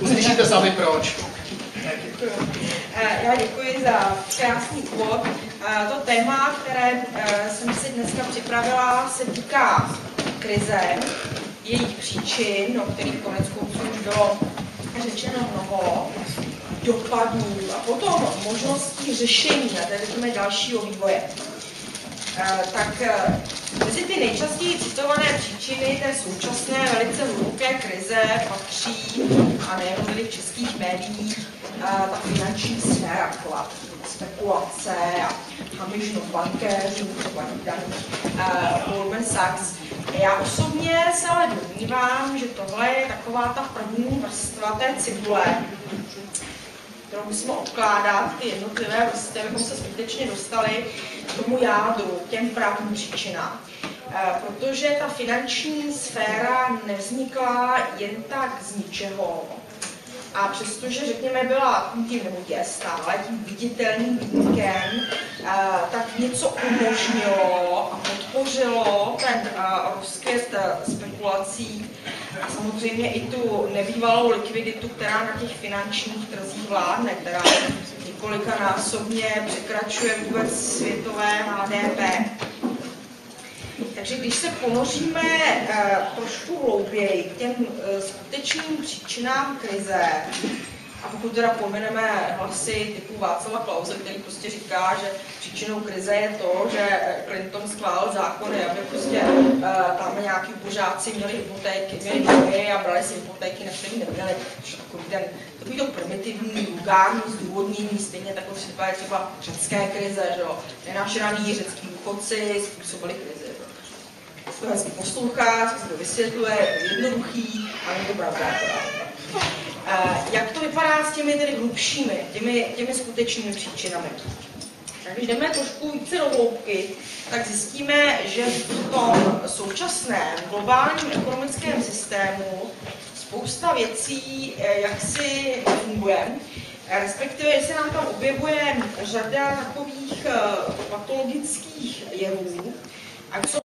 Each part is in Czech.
Uslyšíte sami proč. Já děkuji za krásný úvod. To téma, které jsem si dneska připravila, se týká krize, jejich příčin, o kterých konec konců už bylo řečeno mnoho, dopadů a potom možností řešení a tady dalšího vývoje. Tak mezi ty nejčastěji citované příčiny té současné velice hluboké krize patří, a nejenom tedy v českých médiích, ta finanční sféra, taková spekulace a hamižnost bankéřů, třeba Goldman Sachs. Já osobně se ale domnívám, že tohle je taková ta první vrstva té cibule, kterou musíme odkládat, ty jednotlivé vrstvy, abychom se skutečně dostali k tomu jádru, těm právním příčinám. Protože ta finanční sféra nevznikla jen tak z ničeho. A přestože, řekněme, byla tím, nebo je stále tím viditelným výtkem, tak něco umožnilo a podpořilo ten rozkvět spekulací a samozřejmě i tu nebývalou likviditu, která na těch finančních trzích vládne, která několikanásobně překračuje vůbec světové HDP. Takže když se ponoříme uh, trošku hlouběji k těm uh, skutečným příčinám krize, a pokud teda pomeneme hlasy typu Václava Klauze, který prostě říká, že příčinou krize je to, že Clinton schválil zákony, aby prostě uh, tam nějaký pořádci měli hypotéky, měli a brali si hypotéky, na které neměli. Takový, ten, takový to primitivní, vulgární zdůvodnění, stejně takové případ třeba řecké krize, že jo. Nenažraný řecký důchodci způsobili krizi. To hezky poslouchá, se to vysvětluje, je jednoduchý, ale je to pravda. Jak to vypadá s těmi tedy hlubšími, těmi, těmi skutečnými příčinami? Tak když jdeme trošku více do hloubky, tak zjistíme, že v tom současném globálním ekonomickém systému spousta věcí eh, jak si funguje, respektive se nám tam objevuje řada takových eh, patologických jevů, a jsou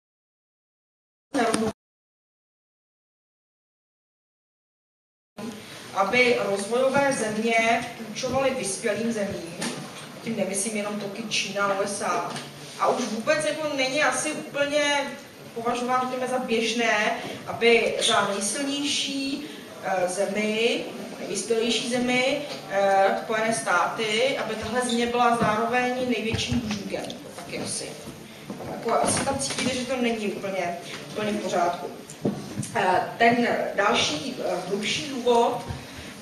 aby rozvojové země půjčovaly vyspělým zemím, tím nemyslím jenom toky Čína, USA, a už vůbec jako není asi úplně považováno tím za běžné, aby za nejsilnější e, zemi, nejvyspělejší zemi, e, Spojené státy, aby tahle země byla zároveň největším dlužníkem. To taky asi. Jako, asi tam cítíte, že to není úplně, úplně v pořádku. E, ten další hlubší důvod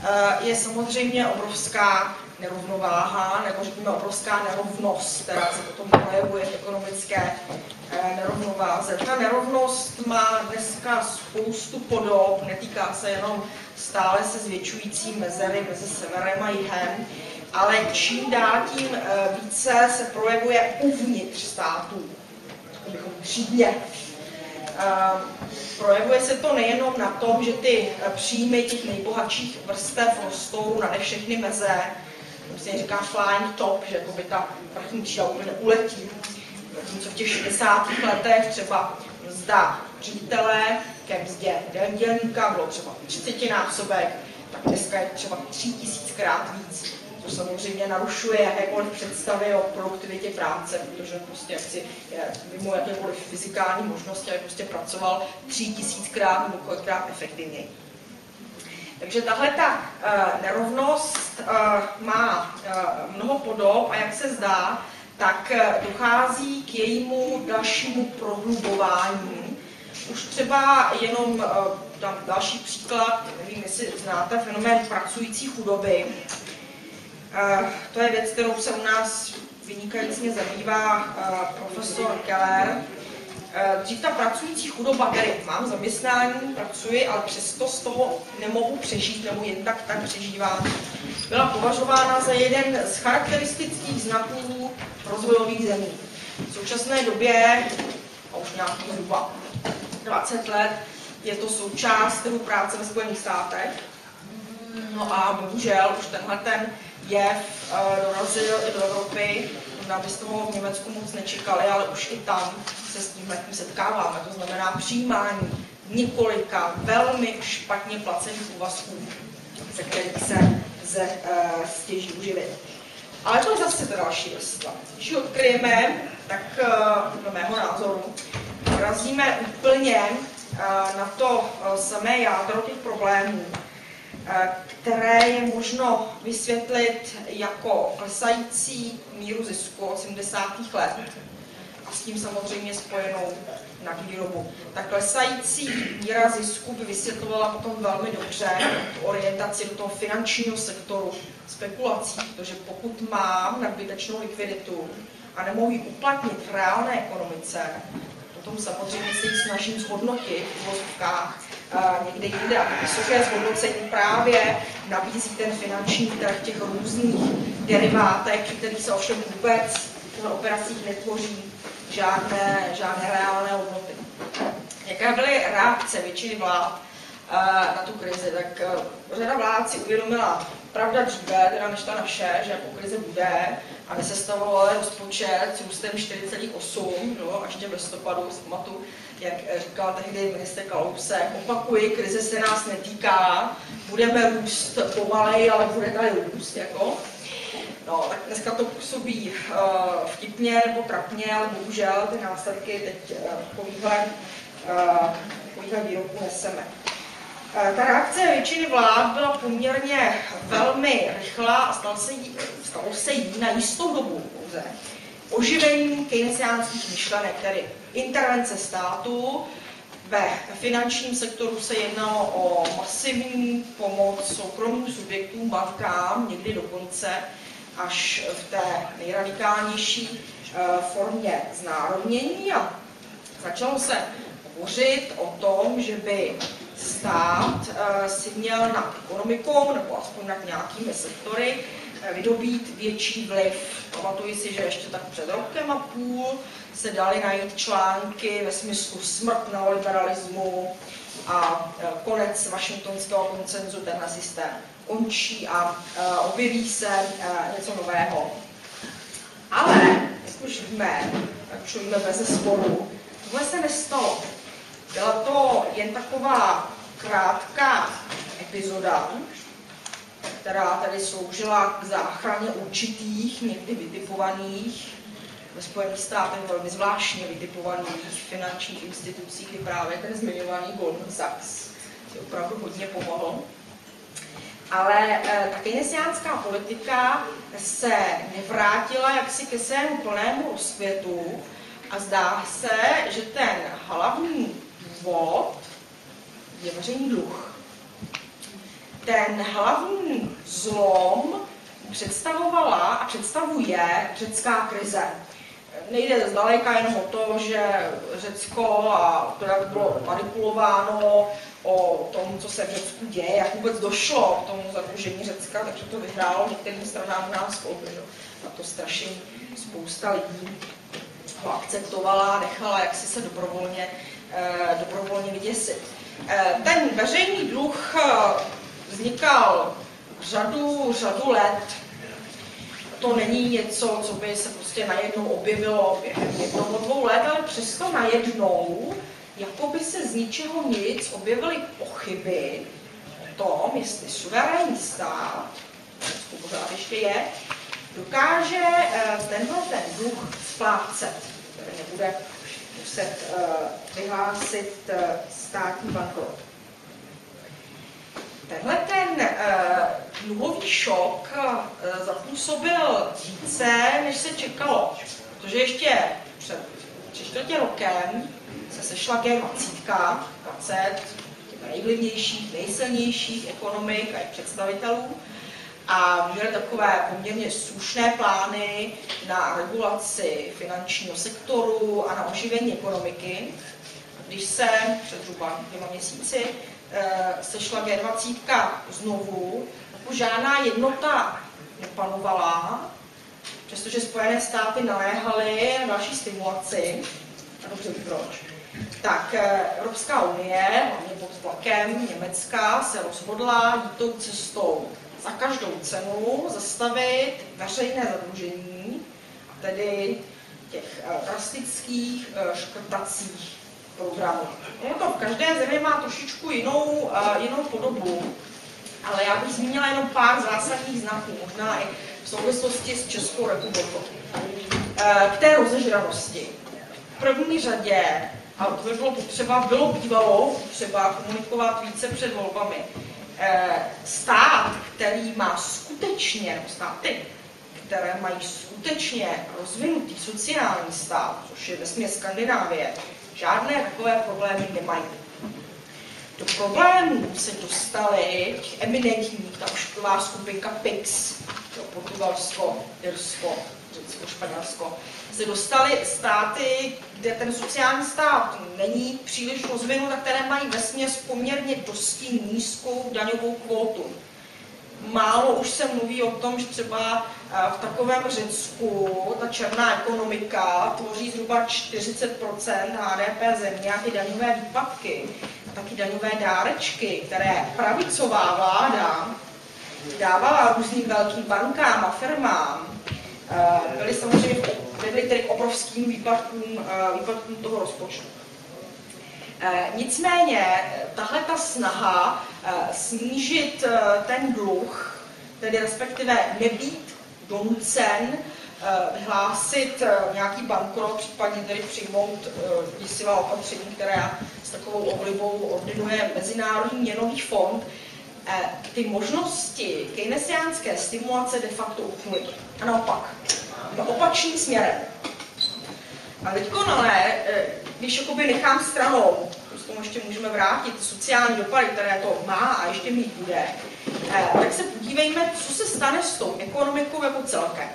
Eh, je samozřejmě obrovská nerovnováha, nebo řekněme obrovská nerovnost, která se potom projevuje v ekonomické eh, nerovnováze. Ta nerovnost má dneska spoustu podob, netýká se jenom stále se zvětšující mezery mezi severem a jihem, ale čím dál tím eh, více se projevuje uvnitř států, abychom třídně projevuje se to nejenom na tom, že ty eh, příjmy těch nejbohatších vrstev rostou na všechny meze, se říká flying top, že jako by ta vrchní třída úplně uletí. Zatímco v těch 60. letech třeba mzda ředitele ke mzdě dělníka bylo třeba 30 násobek, tak dneska je třeba 3000krát víc to samozřejmě narušuje jakékoliv představy o produktivitě práce, protože prostě jak si je mimo jakékoliv fyzikální možnosti, aby prostě pracoval tři tisíckrát nebo kolikrát efektivněji. Takže tahle ta uh, nerovnost uh, má uh, mnoho podob a jak se zdá, tak uh, dochází k jejímu dalšímu prohlubování. Už třeba jenom uh, tam další příklad, nevím, jestli znáte fenomén pracující chudoby, to je věc, kterou se u nás vynikajícně zabývá profesor Keller. Dřív ta pracující chudoba, tedy mám zaměstnání, pracuji, ale přesto z toho nemohu přežít nebo jen tak tak přežívám, byla považována za jeden z charakteristických znaků rozvojových zemí. V současné době, a už nějaký zhruba 20 let, je to součást trhu práce ve Spojených státech. No a bohužel už tenhle ten jev uh, dorazil i do Evropy. Možná byste toho v Německu moc nečekali, ale už i tam se s tím setkáváme. To znamená přijímání několika velmi špatně placených úvazků, ze kterých se lze uh, stěží uživit. Ale to je zase to další vrstva. Když ji odkryjeme, tak uh, do mého názoru razíme úplně uh, na to uh, samé jádro těch problémů, které je možno vysvětlit jako klesající míru zisku 80. let a s tím samozřejmě spojenou nadvýrobu. Ta klesající míra zisku by vysvětlovala potom velmi dobře orientaci do toho finančního sektoru spekulací, protože pokud mám nadbytečnou likviditu a nemohu ji uplatnit v reálné ekonomice, potom samozřejmě se ji snažím zhodnotit v vozovkách někde jinde. A vysoké zhodnocení právě nabízí ten finanční trh těch různých derivátech, který se ovšem vůbec v operacích netvoří žádné, žádné reálné hodnoty. Jaké byly reakce většiny vlád na tu krizi? Tak řada vlád si uvědomila pravda dříve, teda než ta naše, že jako krize bude a nesestavovali rozpočet s růstem 4,8 no, až v listopadu, z pamatu, jak říkal tehdy minister Kalousek, opakuji, krize se nás netýká, budeme růst pomalej, ale bude tady růst, jako. No, tak dneska to působí uh, vtipně nebo trapně, ale bohužel ty následky teď uh, takovýhle, uh, výroku neseme. Ta reakce většiny vlád byla poměrně velmi rychlá a stalo se jí, stalo se jí na jistou dobu pouze oživení keynesiánských myšlenek, tedy intervence státu, ve finančním sektoru se jednalo o masivní pomoc soukromým subjektům, bankám, někdy dokonce až v té nejradikálnější eh, formě znárodnění a začalo se hovořit o tom, že by stát eh, si měl nad ekonomikou nebo aspoň nad nějakými sektory eh, vydobít větší vliv. Pamatuji si, že ještě tak před rokem a půl se dali najít články ve smyslu smrt neoliberalismu a konec Washingtonského koncenzu, tenhle systém končí a objeví se něco nového. Ale, jak už víme, tak už víme bez sporu, tohle se nestalo. Byla to jen taková krátká epizoda, která tady sloužila k záchraně určitých, někdy vytipovaných, ve Spojených státech velmi zvláštně vytipovaných finančních institucí, kdy právě ten zmiňovaný Goldman Sachs si opravdu hodně pomohl. Ale e, ta keynesiánská politika se nevrátila jaksi ke svému plnému rozkvětu a zdá se, že ten hlavní důvod je veřejný dluh. Ten hlavní zlom představovala a představuje řecká krize. Nejde zdaleka jenom o to, že Řecko a to, jak bylo manipulováno o tom, co se v Řecku děje, jak vůbec došlo k tomu zadlužení Řecka, takže to vyhrálo některým stranám nás že? Na to strašení spousta lidí ho akceptovala, nechala jak si se dobrovolně, eh, dobrovolně vyděsit. Eh, ten veřejný dluh eh, vznikal řadu, řadu let. To není něco, co by se prostě najednou objevilo během jednoho, dvou let, ale přesto najednou jako by se z ničeho nic objevily pochyby o tom, jestli suverénní stát, pořád ještě je, dokáže eh, tenhle ten dluh splácet, který nebude muset eh, vyhlásit eh, státní bankrot. Tenhle ten dluhový šok zapůsobil více, než se čekalo, protože ještě před tři čtvrtě rokem se sešla G20, 20 nejvlivnějších, nejsilnějších ekonomik a představitelů a měli takové poměrně slušné plány na regulaci finančního sektoru a na oživení ekonomiky. Když se před zhruba dvěma měsíci sešla G20 znovu, už žádná jednota nepanovala, přestože Spojené státy naléhaly na další stimulaci, a dobře proč, tak eh, Evropská unie, hlavně pod tlakem Německa, se rozhodla jít tou cestou za každou cenu zastavit veřejné zadlužení, tedy těch eh, drastických eh, škrtacích programu. Je to v každé zemi má trošičku jinou, uh, jinou podobu, ale já bych zmínila jenom pár zásadních znaků, možná i v souvislosti s Českou republikou. Uh, k té rozežranosti. V první řadě, a to by bylo potřeba, bylo bývalo třeba komunikovat více před volbami, stát, který má skutečně, státy, které mají skutečně rozvinutý sociální stát, což je vesmě Skandinávie, žádné takové problémy nemají. Do problémů se dostali těch eminentních, ta školová skupinka PIX, to Portugalsko, Irsko, Řecko, Španělsko, se dostaly státy, kde ten sociální stát není příliš rozvinut a které mají vesměs poměrně dosti nízkou daňovou kvótu málo už se mluví o tom, že třeba eh, v takovém Řecku ta černá ekonomika tvoří zhruba 40% HDP země a ty daňové výpadky taky daňové dárečky, které pravicová vláda dávala různým velkým bankám a firmám, eh, byly samozřejmě vedly tedy k obrovským výpadkům, eh, výpadkům toho rozpočtu. Eh, nicméně tahle ta snaha eh, snížit eh, ten dluh, tedy respektive nebýt donucen vyhlásit nějaký bankrot, případně tedy přijmout děsivá opatření, která s takovou oblibou ordinuje Mezinárodní měnový fond, ty možnosti keynesiánské stimulace de facto utnuly. A naopak, no opačným směrem. A teď ale, když jakoby nechám stranou, k tomu ještě můžeme vrátit, sociální dopady, které to má a ještě mít bude, eh, tak se podívejme, co se stane s tou ekonomikou jako celkem.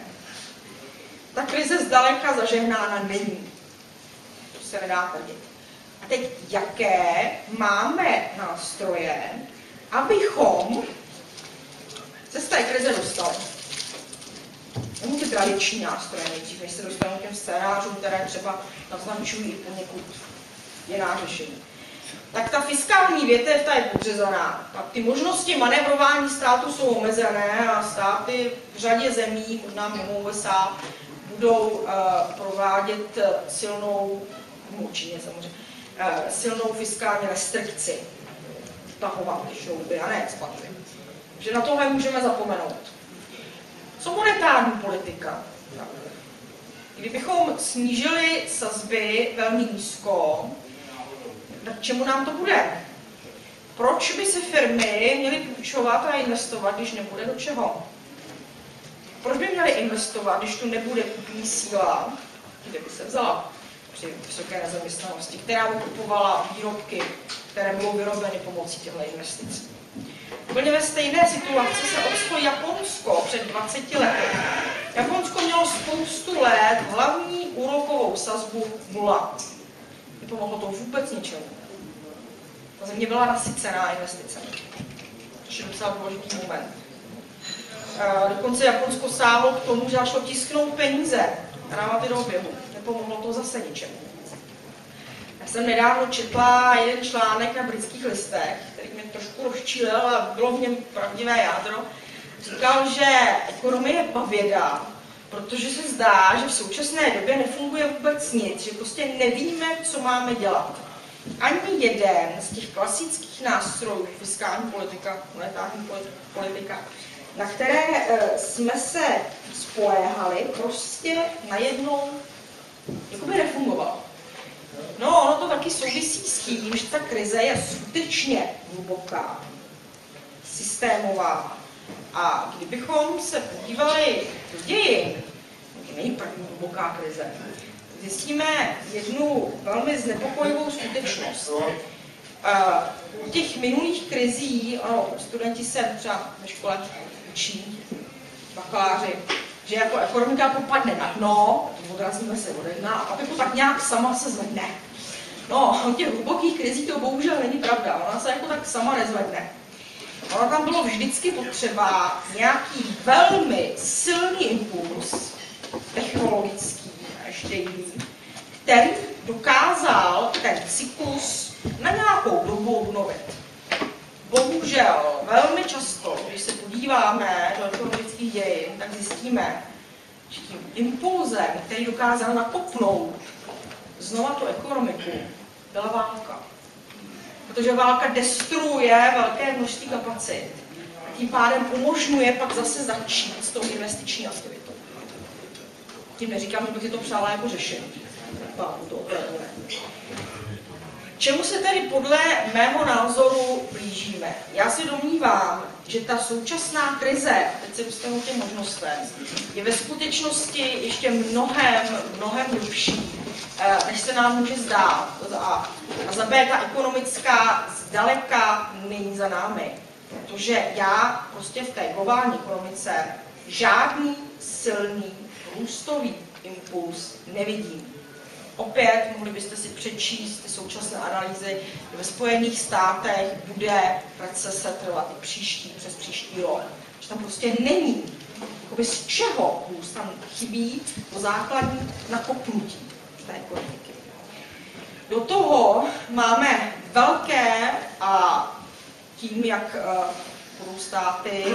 Ta krize zdaleka zažehnána není. To se nedá tvrdit. A teď jaké máme nástroje, abychom se z té krize dostali? Není ty tradiční nástroje nejdřív, než se dostaneme k těm scénářům, které třeba naznačují poněkud jiná řešení. Tak ta fiskální větev ta je podřezaná. Tak ty možnosti manévrování státu jsou omezené a státy v řadě zemí, možná mimo USA, budou uh, provádět silnou, určitě samozřejmě, uh, silnou fiskální restrikci. Tahovat ty šrouby a ne. Že na tohle můžeme zapomenout. Co monetární politika? Kdybychom snížili sazby velmi nízko, tak čemu nám to bude? Proč by se firmy měly půjčovat a investovat, když nebude do čeho? Proč by měly investovat, když tu nebude kupní síla, kde by se vzala při vysoké nezaměstnanosti, která by kupovala výrobky, které budou vyrobeny pomocí těchto investic? Úplně ve stejné situaci se odstalo Japonsko před 20 lety. Japonsko mělo spoustu let hlavní úrokovou sazbu nula. Nepomohlo to vůbec ničemu. Ta země byla nasycená investice. Což je docela důležitý moment. Dokonce Japonsko sáhlo k tomu, že šlo tisknout peníze a dávat je do oběhu. Nepomohlo to zase ničemu. Já jsem nedávno četla jeden článek na britských listech, trošku rozčílil a bylo v něm pravdivé jádro. Říkal, že ekonomie je pavěda, protože se zdá, že v současné době nefunguje vůbec nic, že prostě nevíme, co máme dělat. Ani jeden z těch klasických nástrojů, fiskální politika, monetární politika, na které e, jsme se spoléhali, prostě najednou jakoby nefungoval. No, ono to taky souvisí s tím, že ta krize je skutečně hluboká, systémová, a kdybychom se podívali do dějin, to není první hluboká krize, zjistíme jednu velmi znepokojivou skutečnost. U těch minulých krizí, ano, studenti se třeba ve škole učí, bakaláři, že jako ekonomika popadne na dno, odrazíme se ode dna, a jako tak nějak sama se zvedne. No, u těch hlubokých krizí to bohužel není pravda, ona se jako tak sama nezvedne. Ono tam bylo vždycky potřeba nějaký velmi silný impuls, technologický a ještě jiný, který dokázal ten cyklus na nějakou dobu obnovit. Bohužel, velmi často, když se podíváme do ekonomických dějin, tak zjistíme, že tím impulzem, který dokázal nakopnout znova tu ekonomiku, byla válka. Protože válka destruuje velké množství kapacit a tím pádem umožňuje pak zase začít s tou investiční aktivitou. Tím neříkám, že bych si to přála jako řešení. To opravdu. Čemu se tedy podle mého názoru blížíme? Já si domnívám, že ta současná krize, teď se dostanu těm možnostem, je ve skutečnosti ještě mnohem, mnohem hlubší, eh, než se nám může zdát. A, a za B, ta ekonomická zdaleka není za námi. Protože já prostě v té globální ekonomice žádný silný růstový impuls nevidím. Opět mohli byste si přečíst ty současné analýzy, ve Spojených státech bude recese trvat i příští, přes příští rok. Že tam prostě není. Jakoby z čeho růst tam chybí to základní nakopnutí té ekonomiky. Do toho máme velké a tím, jak eh, budou státy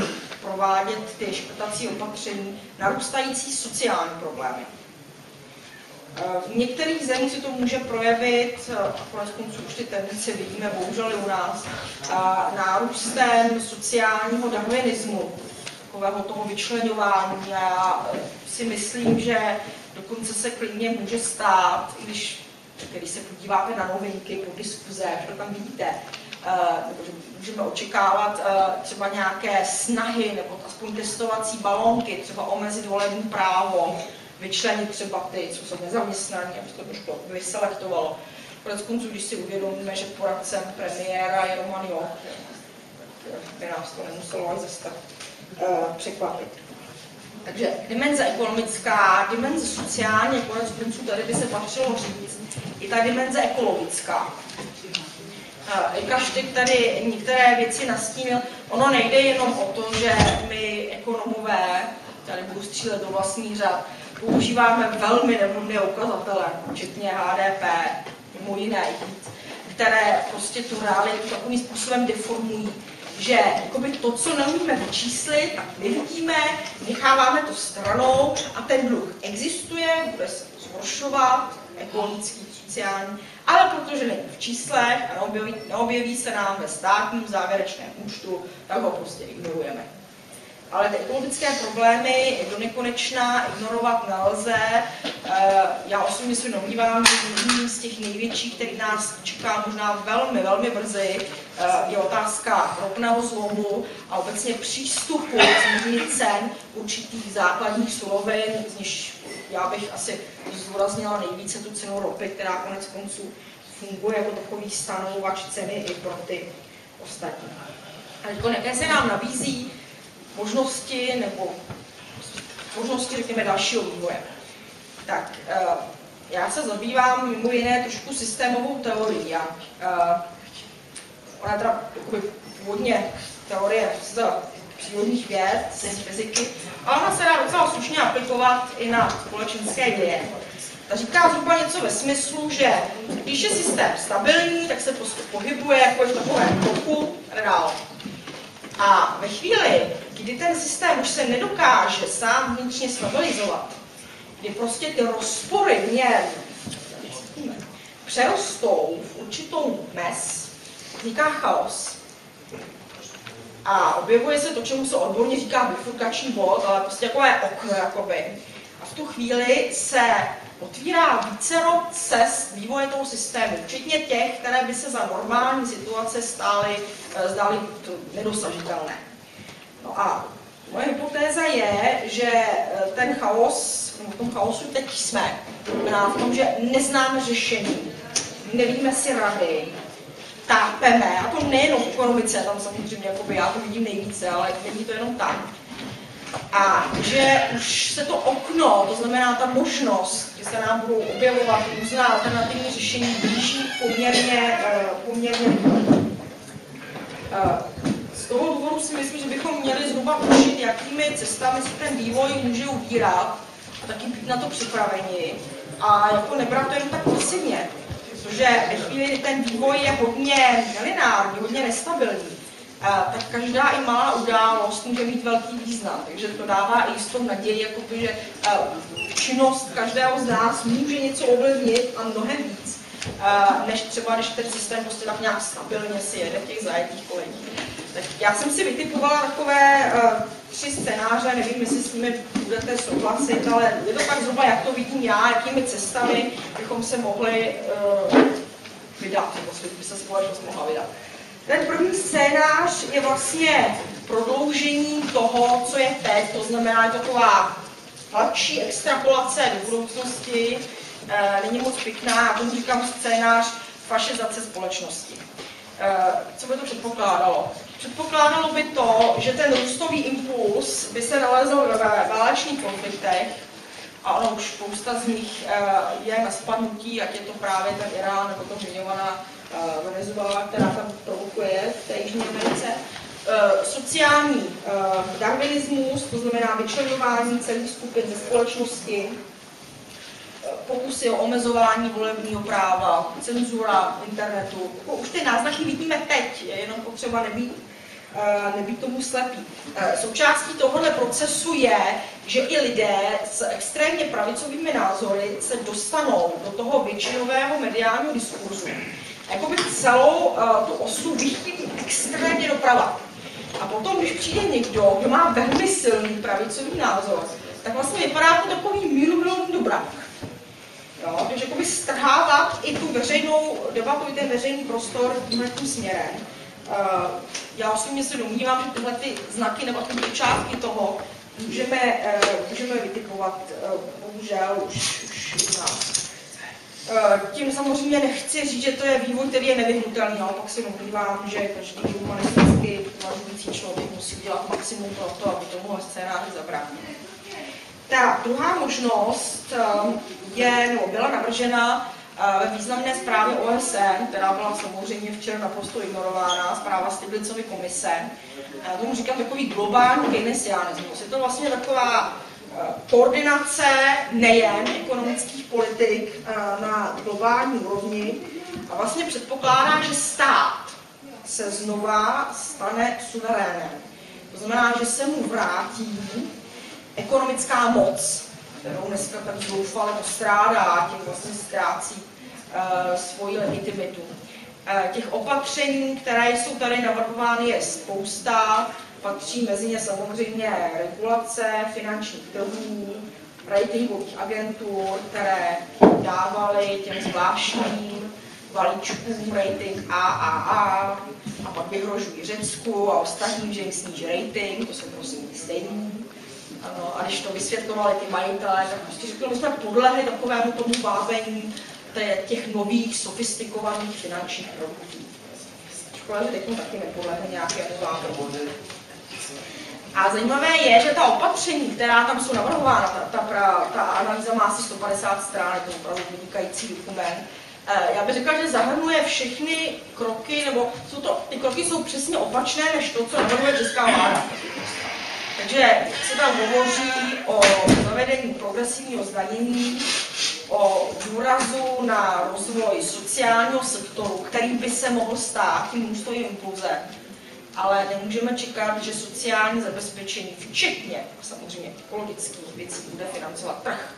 provádět ty škrtací opatření, narůstající sociální problémy. V některých zemích se to může projevit, a konec konců už ty tendence vidíme bohužel i u nás, nárůstem sociálního darwinismu, takového toho vyčlenování. Já si myslím, že dokonce se klidně může stát, když, když se podíváte na novinky po diskuze, to tam vidíte, nebo že můžeme očekávat třeba nějaké snahy nebo aspoň testovací balónky, třeba omezit volební právo, vyčlenit třeba ty, co jsou nezaměstnaní, aby to trošku vyselektovalo. Konec konců, když si uvědomíme, že poradcem premiéra je Roman Joch, by nás to nemuselo až zase uh, překvapit. Takže dimenze ekonomická, dimenze sociální, konec konců tady by se patřilo říct, i ta dimenze ekologická. Uh, Kaštyk tady některé věci nastínil. Ono nejde jenom o to, že my ekonomové, tady budu střílet do vlastních řad, používáme velmi nevhodné ukazatele, včetně HDP, mimo jiné, které prostě tu realitu takovým způsobem deformují, že jakoby to, co neumíme vyčíslit, tak nevidíme, necháváme to stranou a ten dluh existuje, bude se zhoršovat, ekologický, sociální, ale protože není v číslech a neobjeví, neobjeví se nám ve státním závěrečném účtu, tak ho prostě ignorujeme ale ty ekologické problémy do nekonečna ignorovat nelze. Eh, já osobně si domnívám, že jedním z těch největších, který nás čeká možná velmi, velmi brzy, eh, je otázka ropného zlomu a obecně přístupu k cen určitých základních surovin, z nich já bych asi zdůraznila nejvíce tu cenu ropy, která konec konců funguje jako takový stanovač ceny i pro ty ostatní. A jaké se nám nabízí možnosti nebo možnosti, řekněme, dalšího vývoje. Tak, eh, já se zabývám mimo jiné trošku systémovou teorií. Já, uh, ona teda původně teorie z přírodních věd, z fyziky, ale ona se dá docela slušně aplikovat i na společenské děje. Ta říká zhruba něco ve smyslu, že když je systém stabilní, tak se prostě pohybuje jako v takovém toku dál. A ve chvíli, kdy ten systém už se nedokáže sám vnitřně stabilizovat, kdy prostě ty rozpory v něm přerostou v určitou mes, vzniká chaos. A objevuje se to, čemu se odborně říká bifurkační bod, ale prostě takové okno jakoby. A v tu chvíli se otvírá vícero cest vývoje toho systému, včetně těch, které by se za normální situace stály, eh, zdály nedosažitelné. No a moje hypotéza je, že eh, ten chaos, v tom chaosu teď jsme, znamená v tom, že neznáme řešení, nevíme si rady, tápeme, a to nejenom v ekonomice, tam samozřejmě jakoby, já to vidím nejvíce, ale není to jenom tam. A že už se to okno, to znamená ta možnost, že se nám budou objevovat různá alternativní řešení, blíží poměrně, eh, poměrně toho důvodu si myslím, že bychom měli zhruba učit, jakými cestami se ten vývoj může ubírat a taky být na to připraveni. A jako nebrat to jen tak pasivně, protože ve chvíli, ten vývoj je hodně nelinární, hodně nestabilní, tak každá i malá událost může mít velký význam. Takže to dává i jistou naději, jako to, že činnost každého z nás může něco ovlivnit a mnohem víc, než třeba, když ten systém prostě tak nějak stabilně si jede v těch zajetých kolejích. Tak já jsem si vytipovala takové tři scénáře, nevím, jestli s nimi budete souhlasit, ale je to tak zhruba, jak to vidím já, jakými cestami bychom se mohli vydat, nebo by se společnost mohla vydat. Ten první scénář je vlastně prodloužení toho, co je teď, to znamená je taková hladší extrapolace do budoucnosti, e, není moc pěkná, já tomu říkám scénář fašizace společnosti. E, co by to předpokládalo? Předpokládalo by to, že ten růstový impuls by se nalezl ve válečných konfliktech, a ono už spousta z nich e, je na spadnutí, ať je to právě ten Irán nebo to zmiňovaná Venezuela, která tam provokuje v té Jižní Americe. Eh, sociální eh, darwinismus, to znamená vyčlenování celých skupin ze společnosti, eh, pokusy o omezování volebního práva, cenzura internetu. Jako už ty náznaky vidíme teď, je jenom potřeba nebýt, nebýt tomu slepý. Součástí tohohle procesu je, že i lidé s extrémně pravicovými názory se dostanou do toho většinového mediálního diskurzu. Jakoby celou tu osu vychýlí extrémně doprava. A potom, když přijde někdo, kdo má velmi silný pravicový názor, tak vlastně vypadá to takový mírumilovný dobrák. Jo, takže jakoby strhávat i tu veřejnou debatu, i ten veřejný prostor tímhle tím směrem. Uh, já osobně se domnívám, že tyhle ty znaky nebo ty částky toho můžeme, uh, můžeme vytipovat uh, bohužel už, už u nás. Eh, tím samozřejmě nechci říct, že to je vývoj, který je nevyhnutelný, ale pak si domnívám, že každý humanistický uvažující člověk musí udělat maximum pro to, aby tomu scénáři zabránil. Ta druhá možnost eh, je, nebo byla navržena eh, ve významné zprávě OSN, která byla samozřejmě včera naprosto ignorována, zpráva Stiglitzovy komise. Já tomu říkám takový globální keynesianismus. Je to vlastně taková koordinace nejen ekonomických politik eh, na globální úrovni a vlastně předpokládá, že stát se znova stane suverénem. To znamená, že se mu vrátí ekonomická moc, kterou dneska tak zoufale postrádá a tím vlastně ztrácí uh, svoji legitimitu. Uh, těch opatření, které jsou tady navrhovány, je spousta. Patří mezi ně samozřejmě regulace finančních trhů, ratingových agentur, které dávaly těm zvláštním balíčkům rating AAA a pak vyhrožují Řecku a ostatním, že jim sníží rating, to jsou prosím stejný. Ano, a když to vysvětlovali ty majitelé, tak prostě řekli, my jsme podlehli takovému tomu bábení těch nových, sofistikovaných finančních produktů. Škoda, že teď taky nepodlehli nějakému bábení. A zajímavé je, že ta opatření, která tam jsou navrhována, ta, ta, ta analýza má asi 150 stran, je to opravdu vynikající dokument, eh, já bych řekla, že zahrnuje všechny kroky, nebo jsou to, ty kroky jsou přesně opačné, než to, co navrhuje česká vláda. Takže se tam hovoří o zavedení progresivního zdanění, o důrazu na rozvoj sociálního sektoru, který by se mohl stát tím ústojím impulzem ale nemůžeme čekat, že sociální zabezpečení, včetně samozřejmě ekologických věcí, bude financovat trh.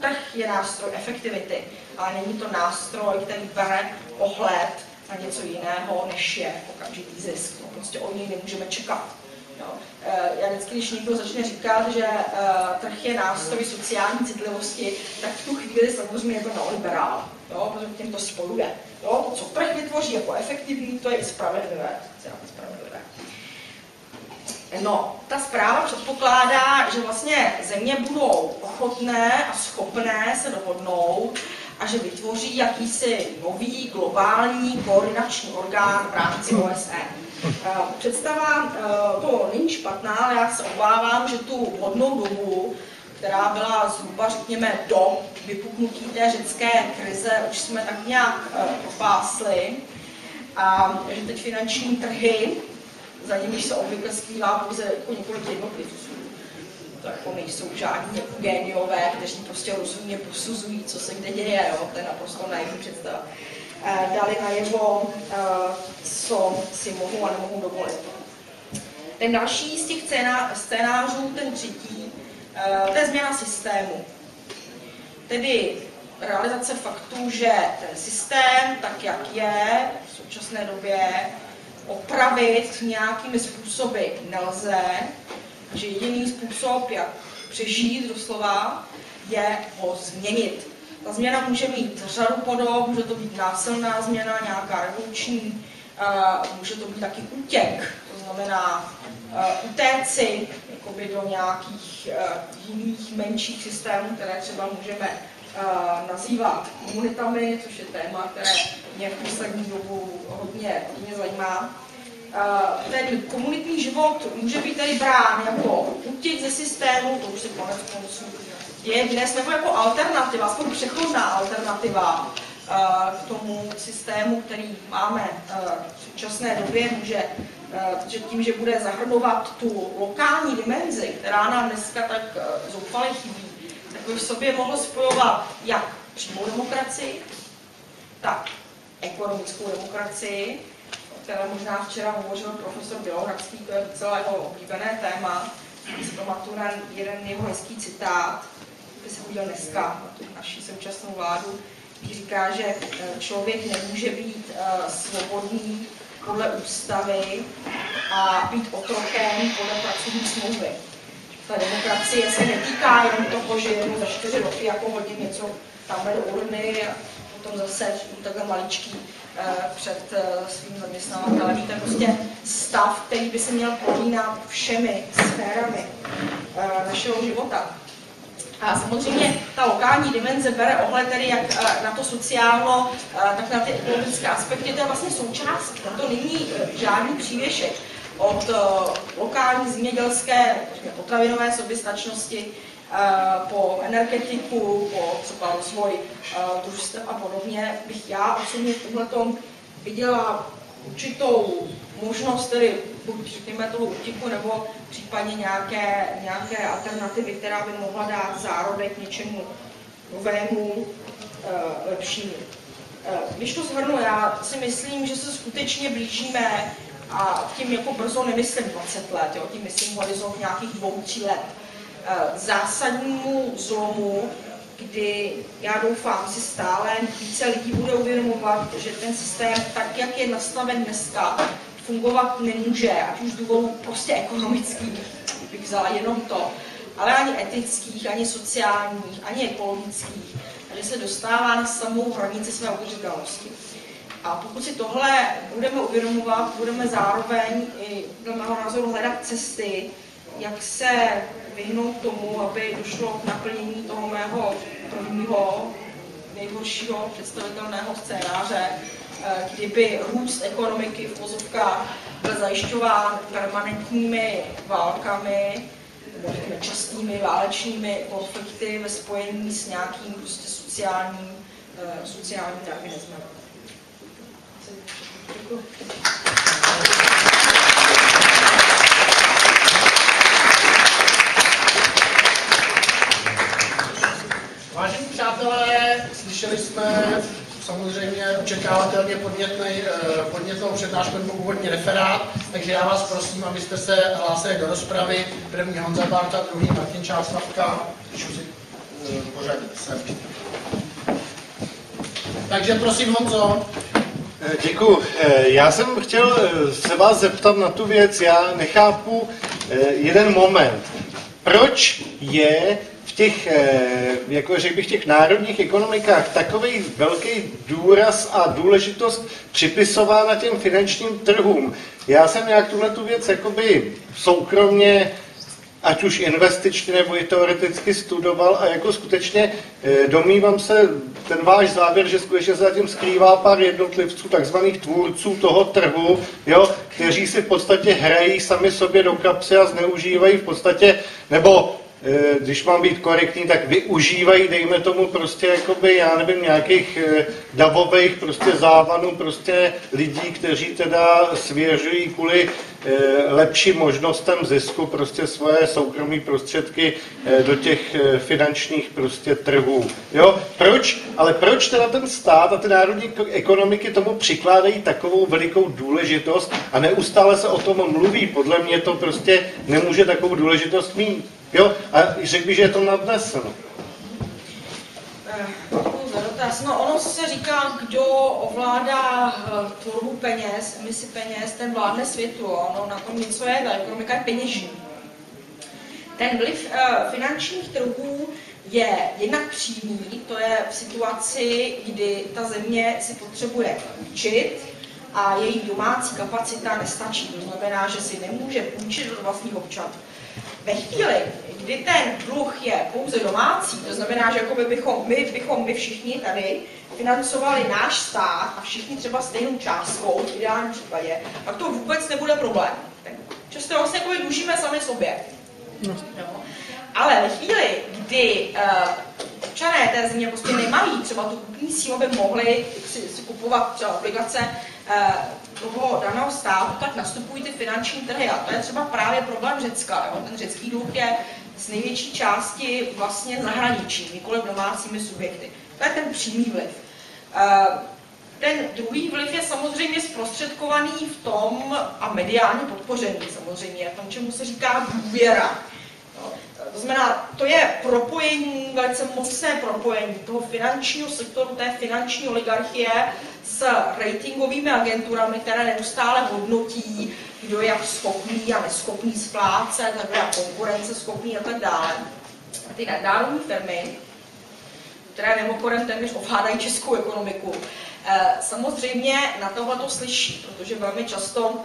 Trh je nástroj efektivity, ale není to nástroj, který bere ohled na něco jiného, než je okamžitý zisk. No, prostě o něj nemůžeme čekat. Jo. Eh, já vždycky, když někdo začne říkat, že uh, trh je nástroj sociální citlivosti, tak v tu chvíli samozřejmě je to neoliberál, jo, protože tím to spojuje. Jo, to, co trh vytvoří jako efektivní, to je i spravedlivé. spravedlivé. No, ta zpráva předpokládá, že vlastně země budou ochotné a schopné se dohodnout a že vytvoří jakýsi nový globální koordinační orgán v rámci OSN. Eh, představa eh, to není špatná, ale já se obávám, že tu hodnou dobu, která byla zhruba, řekněme, do vypuknutí té řecké krize, už jsme tak nějak. Eh, a že teď finanční trhy, za nimi se obvykle skrývá pouze jako několik jednotlivců. To jako nejsou žádní jako géniové, kteří prostě rozumně posuzují, co se kde děje, jo? to je naprosto naivní představa. Eh, dali najevo, eh, co si mohou a nemohou dovolit. Ten další z těch scénářů, ten třetí, to je změna systému. Tedy realizace faktu, že ten systém, tak jak je v současné době, opravit nějakými způsoby nelze, že jediný způsob, jak přežít doslova, je ho změnit. Ta změna může mít řadu podob, může to být násilná změna, nějaká revoluční, může to být taky útěk, to znamená utéci jakoby do nějakých jiných menších systémů, které třeba můžeme nazývat komunitami, což je téma, které mě v poslední dobu hodně, hodně zajímá. Ten komunitní život může být tedy brán jako útěk ze systému, to už se konec konců je dnes, nebo jako alternativa, aspoň přechodná alternativa k tomu systému, který máme v současné době, může že tím, že bude zahrnovat tu lokální dimenzi, která nám dneska tak zoufale chybí, by v sobě mohl spojovat jak přímou demokracii, tak ekonomickou demokracii, o které možná včera hovořil profesor Bělohradský, to je docela jeho oblíbené téma. Si pamatuju na jeden jeho hezký citát, který se udělal dneska na tu naší současnou vládu, který říká, že eh, člověk nemůže být svobodný podle ústavy a být otrokem podle pracovní smlouvy ta demokracie se netýká jenom toho, že jenom za čtyři roky jako hodně něco tam do urny a potom zase takhle maličký eh, před eh, svým zaměstnavatelem. To je prostě stav, který by se měl prolínat všemi sférami eh, našeho života. A samozřejmě ta lokální dimenze bere ohled tedy jak na to sociálno, tak na ty ekologické aspekty. To je vlastně součást, to není žádný přívěšek od lokální zemědělské potravinové soběstačnosti po energetiku, po třeba rozvoj družstev a podobně, bych já osobně v tomhle viděla určitou možnost tedy buď řekněme toho útěku, nebo případně nějaké, nějaké alternativy, která by mohla dát zárodek něčemu novému, lepšímu. Když to shrnu, já si myslím, že se skutečně blížíme a tím jako brzo nemyslím 20 let, jo, tím myslím horizont nějakých dvou, tří let, eh, zásadnímu zlomu, kdy já doufám si stále více lidí bude uvědomovat, že ten systém, tak jak je nastaven dneska, fungovat nemůže, ať už z důvodu prostě ekonomických, bych vzala jenom to, ale ani etických, ani sociálních, ani ekologických, že se dostává na samou hranici své udržitelnosti. A pokud si tohle budeme uvědomovat, budeme zároveň i dle mého názoru hledat cesty, jak se vyhnout tomu, aby došlo k naplnění toho mého prvního nejhoršího představitelného scénáře, eh, kdyby růst ekonomiky v pozovkách byl zajišťován permanentními válkami, častými válečnými konflikty ve spojení s nějakým prostě sociálním, eh, sociálním darwinismem. Vážení přátelé, slyšeli jsme samozřejmě očekávatelně podnětný, eh, podnětnou přednášku nebo úvodní referát, takže já vás prosím, abyste se hlásili do rozpravy. První Honza Barta, druhý Martin Čáslavka, eh, pořadí. Takže prosím Honzo. Eh, Děkuji. Já jsem chtěl se vás zeptat na tu věc. Já nechápu jeden moment. Proč je těch, jako řekl bych, těch národních ekonomikách takový velký důraz a důležitost připisována těm finančním trhům? Já jsem nějak tuhle tu věc jakoby soukromně ať už investičně nebo i teoreticky studoval a jako skutečně eh, domývám se ten váš závěr, že skutečně se zatím skrývá pár jednotlivců, takzvaných tvůrců toho trhu, jo, kteří si v podstatě hrají sami sobě do kapsy a zneužívají v podstatě, nebo Eh, když mám být korektní, tak využívají, dejme tomu, prostě jakoby, já nevím, nějakých eh, davových prostě závanů prostě lidí, kteří teda svěřují kvůli eh, lepším možnostem zisku prostě svoje soukromé prostředky do těch finančních prostě trhů. Jo? Proč? Ale proč teda ten stát a ty národní ekonomiky tomu přikládají takovou velikou důležitost a neustále se o tom mluví? Podle mě to prostě nemůže takovou důležitost mít. Jo, a řekl bych, že je to nadneseno. Dotaz. No ono se říká, kdo ovládá eh, tvorbu peněz, emisi peněz, ten vládne světu. Ono na tom něco je, ta ekonomika je peněžní. Ten vliv uh, finančních trhů je jednak přímý, to je v situaci, kdy ta země si potřebuje učit a její domácí kapacita nestačí. To znamená, že si nemůže půjčit od vlastních občanů. Ve chvíli, kdy ten dluh je pouze domácí, to znamená, že jakoby bychom, my bychom my všichni tady financovali náš stát a všichni třeba stejnou částkou v ideálním případě, tak to vůbec nebude problém. často vlastně jako dlužíme sami sobě. No. Ale ve chvíli, kdy uh, občané té země prostě nemají třeba tu kupní sílu, aby mohli si, si kupovat třeba obligace toho daného státu, tak nastupují ty finanční trhy. A to je třeba právě problém Řecka. Jo? Ten řecký dluh je z největší části vlastně zahraničí, nikoli domácími subjekty. To je ten přímý vliv. Uh, ten druhý vliv je samozřejmě zprostředkovaný v tom a mediálně podpořený samozřejmě, v tom, čemu se říká důvěra. To znamená, to je propojení, velice mocné propojení toho finančního sektoru, té finanční oligarchie s ratingovými agenturami, které neustále hodnotí, kdo je jak schopný a neschopný splácet, nebo jak konkurenceschopný a tak dále. Ty nadnárodní firmy, které mimochodem téměř ovládají českou ekonomiku, eh, samozřejmě na tohle to slyší, protože velmi často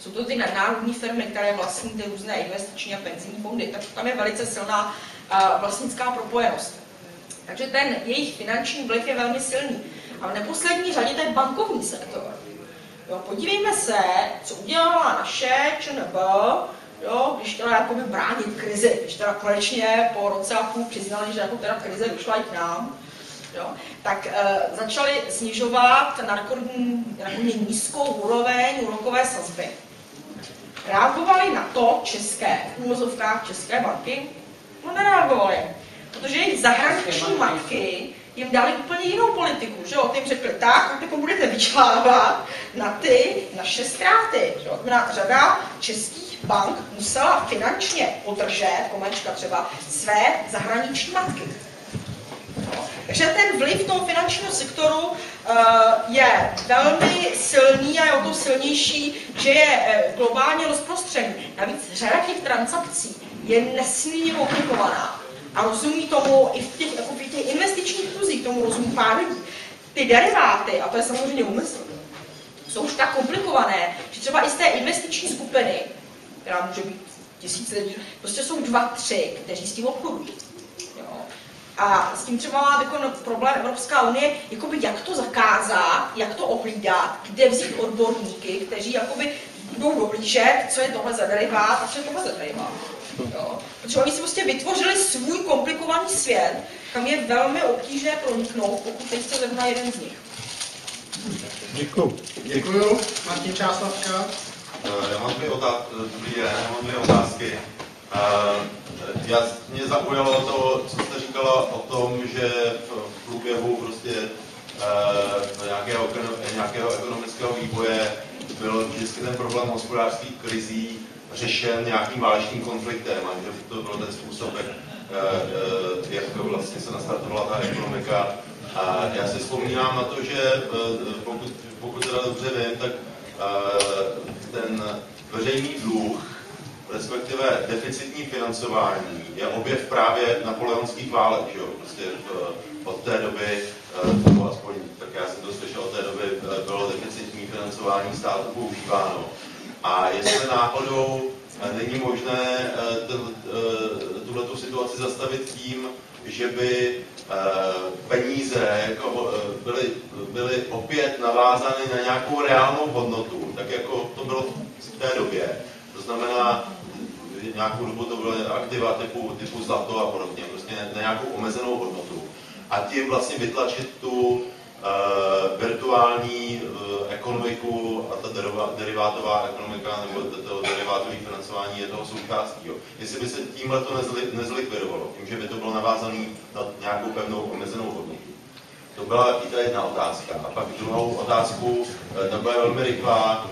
jsou to ty nadnárodní firmy, které vlastní ty různé investiční a penzijní fondy, tak tam je velice silná vlastnická propojenost. Takže ten jejich finanční vliv je velmi silný. A v neposlední řadě to je bankovní sektor. Jo, podívejme se, co udělala naše ČNB, jo, když teda jakoby bránit krizi, když teda konečně po roce a půl přiznali, že jako teda krize došla i k nám, jo, tak e, začali snižovat na rekordní, rekordně nízkou úroveň úrokové sazby reagovali na to české, v úvozovkách české banky? No nereagovali, protože jejich zahraniční matky jim dali úplně jinou politiku, že jo, ty jim řekli, tak, tak budete vyčlávat na ty naše ztráty, že jo, znamená, řada českých bank musela finančně podržet, komerčka třeba, své zahraniční matky. Takže ten vliv toho finančního sektoru uh, je velmi silný a je o to silnější, že je uh, globálně rozprostřený. Navíc řada těch transakcí je nesmírně komplikovaná. A rozumí tomu i v těch, jako těch investičních kruzích, tomu rozumí pár lidí. Ty deriváty, a to je samozřejmě úmysl, jsou už tak komplikované, že třeba i z té investiční skupiny, která může být tisíce lidí, prostě jsou dva, tři, kteří s tím obchodují. A s tím třeba má jako problém Evropská unie, jakoby jak to zakázat, jak to ohlídat, kde vzít odborníky, kteří jakoby budou dohlížet, co je tohle za derivát a co je tohle za derivát. Jo? Protože oni si prostě vytvořili svůj komplikovaný svět, kam je velmi obtížné proniknout, pokud nejste zrovna jeden z nich. Děkuji. Děkuji. Martin Čáslavka. Já mám dvě otázky. Dobrý den, já mám dvě otázky. Já, mě zaujalo to, co jste říkala o tom, že v průběhu prostě nějakého, nějakého ekonomického vývoje byl vždycky ten problém hospodářských krizí řešen nějakým válečným konfliktem a že to byl ten způsob, jak, uh, jak vlastně se nastartovala ta ekonomika. A já si vzpomínám na to, že uh, pokud, pokud teda dobře vím, tak ten veřejný dluh respektive deficitní financování je objev právě napoleonských válek, že jo? Prostě od té doby, eh, nebo aspoň tak já jsem to slyšel, od té doby eh, bylo deficitní financování státu používáno. A jestli náhodou eh, není možné tuto situaci zastavit tím, že by peníze byly, byly opět navázány na nějakou reálnou hodnotu, tak jako to bylo v té době. To znamená, nějakou dobu to byly aktiva typu, typu zlato a podobně, prostě na nějakou omezenou hodnotu. A tím vlastně vytlačit tu virtuální ekonomiku a ta derivátová ekonomika nebo to derivátový financování je toho součástí. Jo. Jestli by se tímhle to nezli, nezlikvidovalo, tím, že by to bylo navázané na nějakou pevnou omezenou hodnotu. To byla i ta jedna otázka. A pak druhou otázku, eh, ta byla velmi rychlá.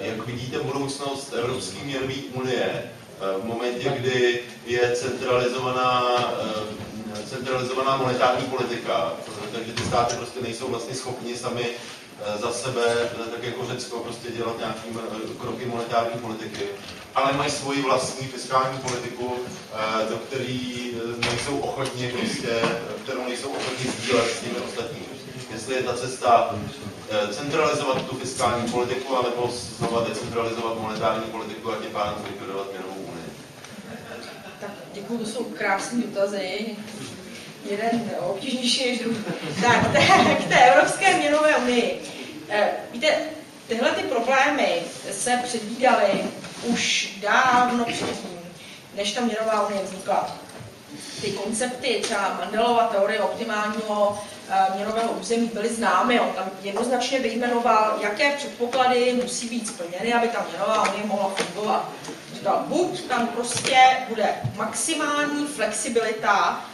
Jak vidíte budoucnost Evropské měnové unie Eh, v momentě, kdy je centralizovaná, eh, centralizovaná monetární politika, takže ty státy prostě nejsou vlastně schopni sami eh, za sebe, eh, tak jako Řecko, prostě dělat nějaký eh, kroky monetární politiky, ale mají svoji vlastní fiskální politiku, do který nejsou ochotni prostě, kterou nejsou ochotni sdílet s těmi ostatními. Jestli je ta cesta centralizovat tu fiskální politiku, anebo znovu decentralizovat monetární politiku a tím pádem zlikvidovat měnovou unii. Tak děkuji, to jsou krásné dotazy jeden obtížnější než druhý. Tak, k té Evropské měnové unii. Eh, víte, tyhle ty problémy se předvídaly už dávno předtím, než ta měnová unie vznikla. Ty koncepty, třeba Mandelova teorie optimálního eh, měnového území byly známy. On tam jednoznačně vyjmenoval, jaké předpoklady musí být splněny, aby ta měnová unie mohla fungovat. Říkal, buď tam prostě bude maximální flexibilita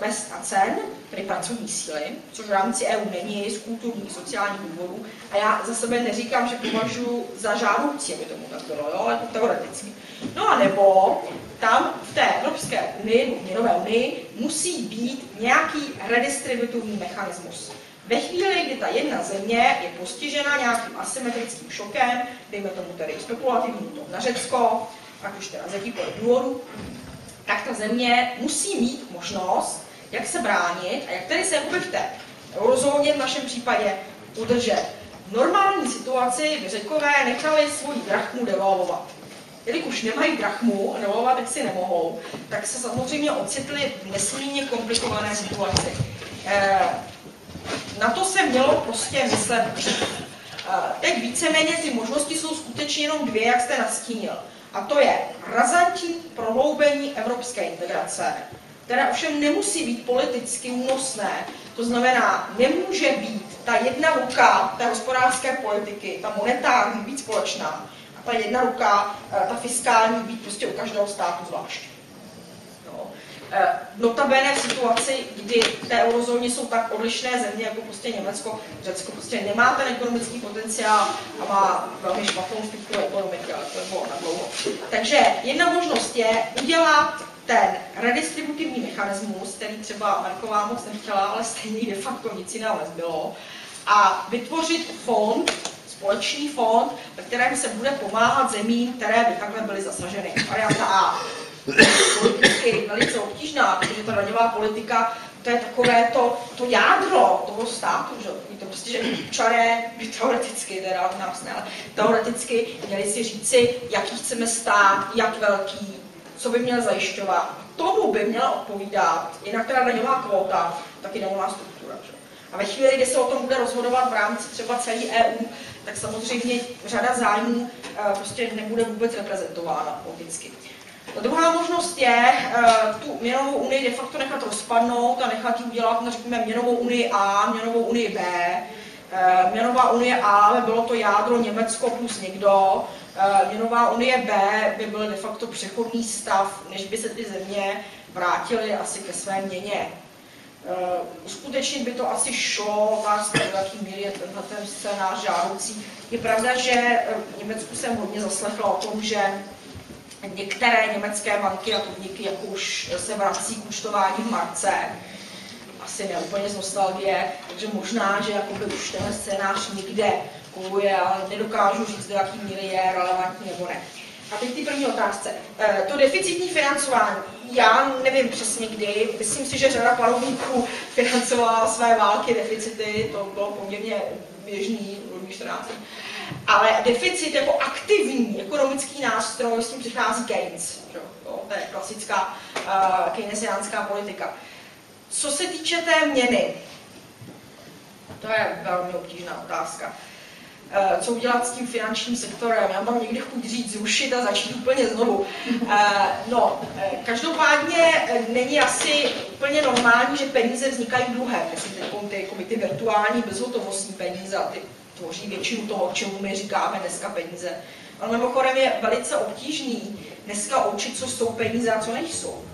mest a cen, tedy pracovní síly, což v rámci EU není z kulturních, sociálních důvodů. A já za sebe neříkám, že považuji za žádoucí, aby tomu tak bylo, jo, ale teoreticky. No a nebo tam v té Evropské unii, měnové unii, musí být nějaký redistributivní mechanismus. Ve chvíli, kdy ta jedna země je postižena nějakým asymetrickým šokem, dejme tomu tedy spekulativní to na Řecko, ať už teda z jakýkoliv důvodu, tak ta země musí mít možnost, jak se bránit a jak tedy se jakoby v té eurozóně v našem případě udržet. V normální situaci by řekové nechali svoji drachmu devalvovat. Jelikož nemají drachmu a devalvovat tak si nemohou, tak se samozřejmě ocitli v nesmírně komplikované situaci. E, na to se mělo prostě myslet dřív. E, teď víceméně ty možnosti jsou skutečně jenom dvě, jak jste nastínil. A to je razantní prohloubení evropské integrace, které ovšem nemusí být politicky únosné. To znamená, nemůže být ta jedna ruka té hospodářské politiky, ta monetární, být společná, a ta jedna ruka, eh, ta fiskální, být prostě u každého státu zvlášť. Eh, notabene v situaci, kdy v té eurozóně jsou tak odlišné země, jako prostě Německo, Řecko prostě nemá ten ekonomický potenciál a má velmi špatnou strukturu ekonomiky, ale to je bylo na dlouho. Takže jedna možnost je udělat ten redistributivní mechanismus, který třeba Marková moc nechtěla, ale stejně de facto nic jiného nezbylo, a vytvořit fond, společný fond, ve kterém se bude pomáhat zemím, které by takhle byly zasaženy. Varianta A politicky velice obtížná, protože ta daňová politika to je takové to, to jádro toho státu, že to prostě, že občané by teoreticky, teda nás ne, ale teoreticky měli si říci, jaký chceme stát, jak velký, co by měl zajišťovat. Tomu by měla odpovídat jinak teda daňová kvota, taky daňová struktura. Že? A ve chvíli, kdy se o tom bude rozhodovat v rámci třeba celé EU, tak samozřejmě řada zájmů eh, prostě nebude vůbec reprezentována logicky. Druhá možnost je uh, tu měnovou unii de facto nechat rozpadnout a nechat ji udělat, no, řekněme, měnovou unii A, měnovou unii B. Uh, měnová unie A by bylo to jádro Německo plus někdo, uh, měnová unie B by byl de facto přechodný stav, než by se ty země vrátily asi ke své měně. Uskutečnit by to asi šlo, otázka, do jaký míry je tenhle ten scénář žádoucí. Je pravda, že v Německu jsem hodně zaslechla o tom, že některé německé banky a podniky jako už se vrací k účtování v marce, asi ne úplně z nostalgie, takže možná, že jakoby už ten scénář někde koluje, ale nedokážu říct, do jaký míry je relevantní nebo ne. A teď ty první otázce. E, to deficitní financování. Já nevím přesně kdy. Myslím si, že řada panovníků financovala své války, deficity. To bylo poměrně běžný v 14 ale deficit jako aktivní ekonomický nástroj, s tím přichází Keynes. Jo? To je klasická uh, keynesiánská politika. Co se týče té měny, to je velmi obtížná otázka. Uh, co udělat s tím finančním sektorem? Já mám někdy chuť říct zrušit a začít úplně znovu. Uh, no, každopádně není asi úplně normální, že peníze vznikají dluhem. Myslím, ty, ty, ty virtuální bezhotovostní peníze a ty tvoří většinu toho, čemu my říkáme dneska peníze. Ale mimochodem je velice obtížný dneska učit, co jsou peníze a co nejsou.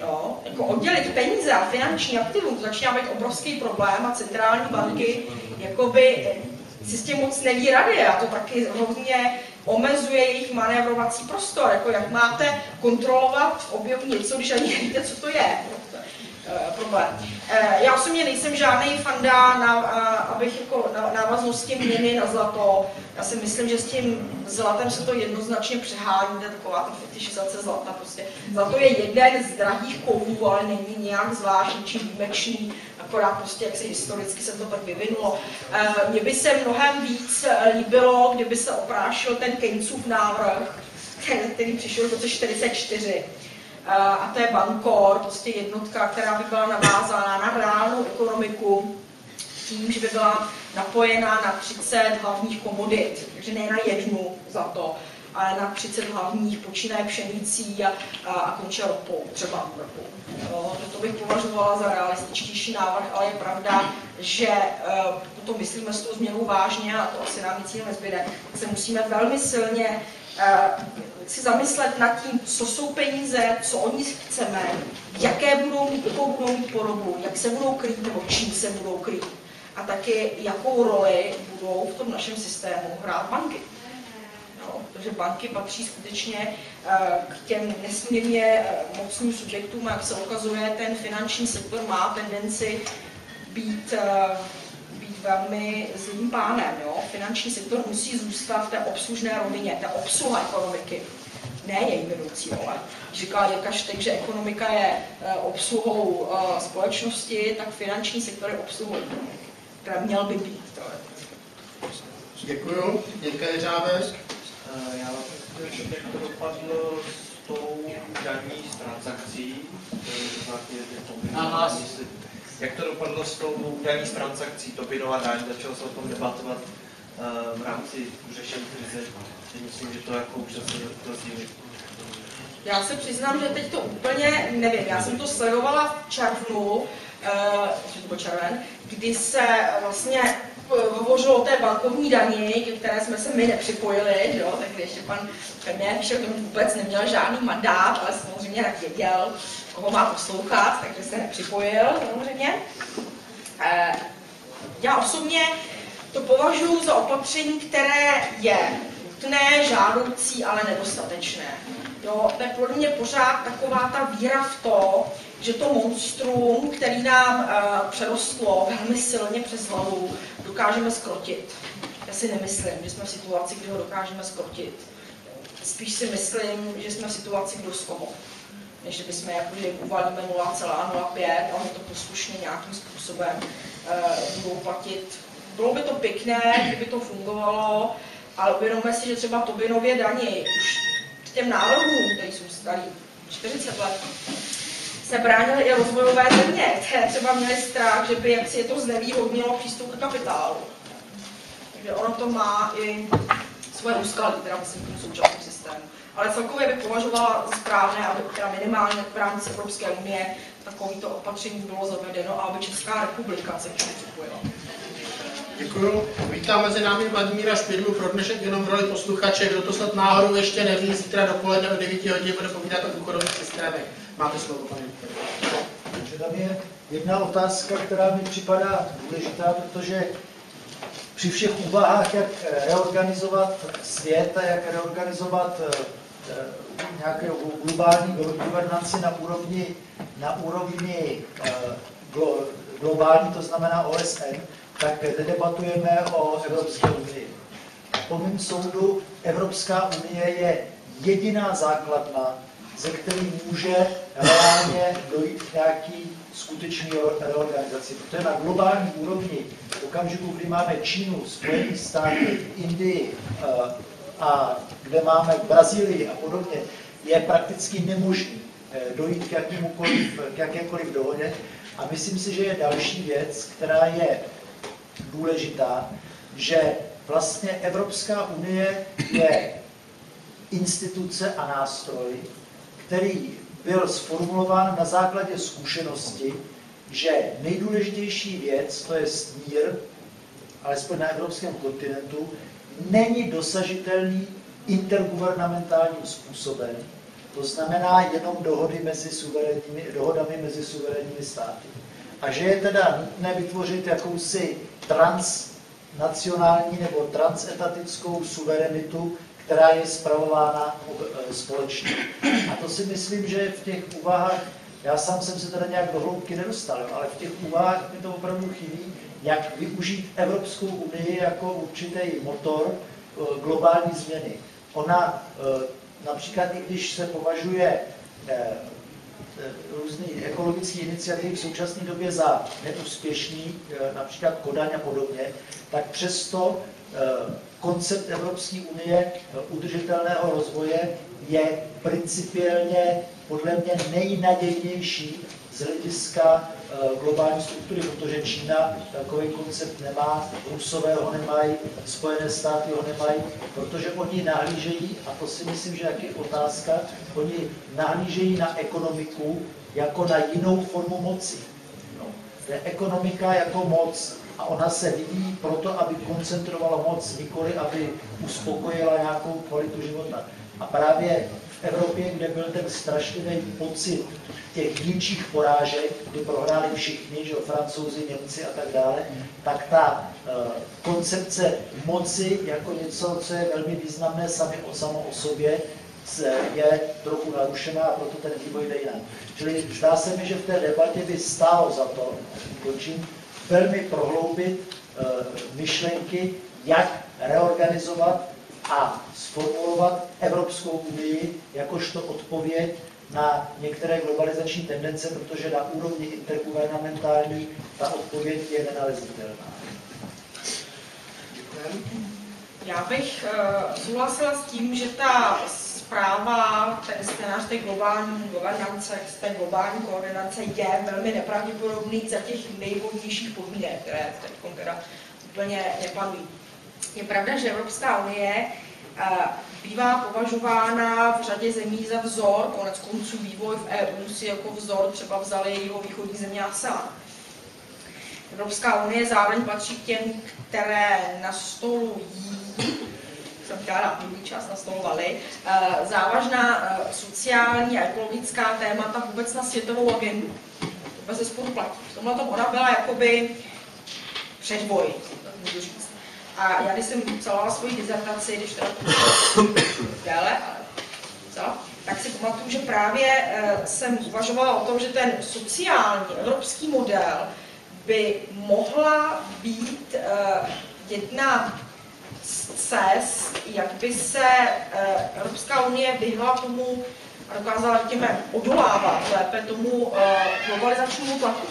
Jo? Jako oddělit peníze a finanční aktivum, začíná být obrovský problém a centrální banky jakoby si s tím moc neví rady a to taky hodně omezuje jejich manévrovací prostor, jako jak máte kontrolovat v něco, když ani nevíte, co to je. Eh, problém. Eh, Já osobně nejsem žádný fanda, na, abych jako návaznosti měny na zlato. Já si myslím, že s tím zlatem se to jednoznačně přehání, je taková ta fetišizace zlata. Prostě. Zlato je jeden z drahých kovů, ale není nějak zvláštní či výjimečný, akorát prostě jak se historicky se to tak vyvinulo. Eh, Mně by se mnohem víc eh, líbilo, kdyby se oprášil ten Keynesův návrh, který přišel v roce 44. Eh, A to je Bankor, prostě jednotka, která by byla navázána na reálnou ekonomiku tím, že by byla napojená na 30 hlavních komodit, takže ne na jednu za to, ale na 30 hlavních, počínaje pšenicí a, a, a konče ropou, třeba ropou. Že to bych považovala za realističtější návrh, ale je pravda, že uh, to myslíme s tou změnou vážně a to asi nám nic jiného nezbyde, se musíme velmi silně uh, si zamyslet nad tím, co jsou peníze, co od nich chceme, jaké budou mít, jakou budou mít podobu, jak se budou krýt nebo čím se budou krýt a taky jakou roli budou v tom našem systému hrát banky. No, protože banky patří skutečně eh, k těm nesmírně eh, mocným subjektům, jak se ukazuje, ten finanční sektor má tendenci být, eh, být velmi zlým pánem. Jo? Finanční sektor musí zůstat v té obslužné rovině, ta obsluha ekonomiky, ne její vedoucí role. Když říká Jirka Štek, že ekonomika je eh, obsluhou eh, společnosti, tak finanční sektor je obsluhou ekonomiky, která měl by být. teoreticky. Děkuju. Jirka. Eh, Já říct, jak to dopadlo s tou daní z transakcí. to je vlastně je to Jak to dopadlo s tou daní z transakcí, Tobinová daň, začalo se o tom debatovat eh, v rámci řešení krize. Myslím, že to jako už zase rozdíly. Já se přiznám, že teď to úplně nevím. Já jsem to sledovala v červnu, uh, červen, kdy se vlastně hovořilo o té bankovní dani, ke které jsme se my nepřipojili, jo, tak ještě pan premiér Fischer tomu vůbec neměl žádný mandát, ale samozřejmě tak věděl, koho má poslouchat, takže se nepřipojil samozřejmě. Eh, Já osobně to považuji za opatření, které je nutné, žádoucí, ale nedostatečné. Jo, to je podle mě pořád taková ta víra v to, že to monstrum, který nám uh, přerostlo velmi silně přes hlavu, dokážeme skrotit. Já si nemyslím, že jsme v situaci, kdy ho dokážeme skrotit. Spíš si myslím, že jsme v situaci, kdo z koho. Než bychom jakože uvalíme 0,05 a my to poslušně nějakým způsobem uh, budou platit. Bylo by to pěkné, kdyby to fungovalo, ale uvědomme si, že třeba Tobinově daní už k těm návrhům, které jsou starý 40 let, se bránily i rozvojové země, které třeba měly strach, že by jak si je to znevýhodnilo přístup k kapitálu. Takže ono to má i svoje úskalí, teda myslím v tom současném systému. Ale celkově bych považovala správné, aby teda minimálně v rámci Evropské unie takovýto opatření bylo zavedeno a aby Česká republika se k připojila. Děkuju. Vítám mezi námi Vladimíra Špidlu pro dnešek jenom v roli posluchače. Kdo to snad náhodou ještě neví, zítra dopoledne o 9 hodin bude povídat o důchodových systémech. Máte slovo, pane. Takže tam je jedna otázka, která mi připadá důležitá, protože při všech úvahách, jak reorganizovat svět a jak reorganizovat eh, eh, nějakou globální governanci na úrovni, na úrovni eh, glo, globální, to znamená OSN, tak nedebatujeme o Evropské unii. Po mém soudu Evropská unie je jediná základna, ze který může reálně dojít k nějaký skutečný reorganizaci. Protože na globální úrovni, v okamžiku, kdy máme Čínu, Spojené státy, Indii eh, a kde máme Brazílii a podobně, je prakticky nemožný eh, dojít k, jakémukoliv, k jakékoliv dohodě. A myslím si, že je další věc, která je důležitá, že vlastně Evropská unie je instituce a nástroj, který byl sformulován na základě zkušenosti, že nejdůležitější věc, to je mír, alespoň na evropském kontinentu, není dosažitelný intergovernamentálním způsobem, to znamená jenom dohody mezi suverénními, dohodami mezi suverénními státy. A že je teda nutné vytvořit jakousi transnacionální nebo transetatickou suverenitu, která je spravována eh, společně. A to si myslím, že v těch úvahách Já sám jsem se teda nějak do hloubky nedostal, ale v těch úvahách mi to opravdu chybí, jak využít Evropskou unii jako určitý motor eh, globální změny. Ona eh, například, i když se považuje různé ekologické iniciativy v současné době za neúspěšný, například Kodaň a podobně, tak přesto koncept Evropské unie udržitelného rozvoje je principiálně podle mě nejnadějnější z hlediska globální struktury, protože Čína takový koncept nemá, Rusové ho nemají, Spojené státy ho nemají, protože oni nahlížejí, a to si myslím, že je otázka, oni nahlížejí na ekonomiku jako na jinou formu moci. No, je ekonomika jako moc a ona se vyvíjí proto, aby koncentrovala moc, nikoli aby uspokojila nějakou kvalitu života. A právě v Evropě, kde byl ten strašlivý pocit těch dílčích porážek, kdy prohráli všichni, že francouzi, Němci a tak dále, tak ta uh, koncepce moci jako něco, co je velmi významné sami o samo o sobě, je trochu narušená a proto ten vývoj jde jinak. Čili zdá se mi, že v té debatě by stálo za to, končím, velmi prohloubit uh, myšlenky, jak reorganizovat a sformulovat Evropskou unii jakožto odpověď na některé globalizační tendence, protože na úrovni intergovernmentální ta odpověď je nenalezitelná. Já bych uh, souhlasila s tím, že ta zpráva, ten scénář té globální governance, té globální koordinace je velmi nepravděpodobný za těch nejvhodnějších podmínek, které teď teda úplně nepanují. Je pravda, že Evropská unie bývá považována v řadě zemí za vzor, konec konců vývoj v EU si jako vzor třeba vzali jeho východní země ASEAN. Evropská unie zároveň patří k těm, které nastolují, jsem chtěla dát minulý čas, nastolovali, závažná sociální a ekologická témata vůbec na světovou agendu. Vůbec se spolu platí. V tomhle tom ona byla jakoby předvoj, můžu říct. A já když jsem psala svoji dizertaci, když teda déle, tak si pamatuju, že právě uh, jsem uvažovala o tom, že ten sociální evropský model by mohla být jedna cest, jak by se uh, Evropská unie vyhla tomu a dokázala, řekněme, odolávat lépe tomu uh, globalizačnímu tlaku.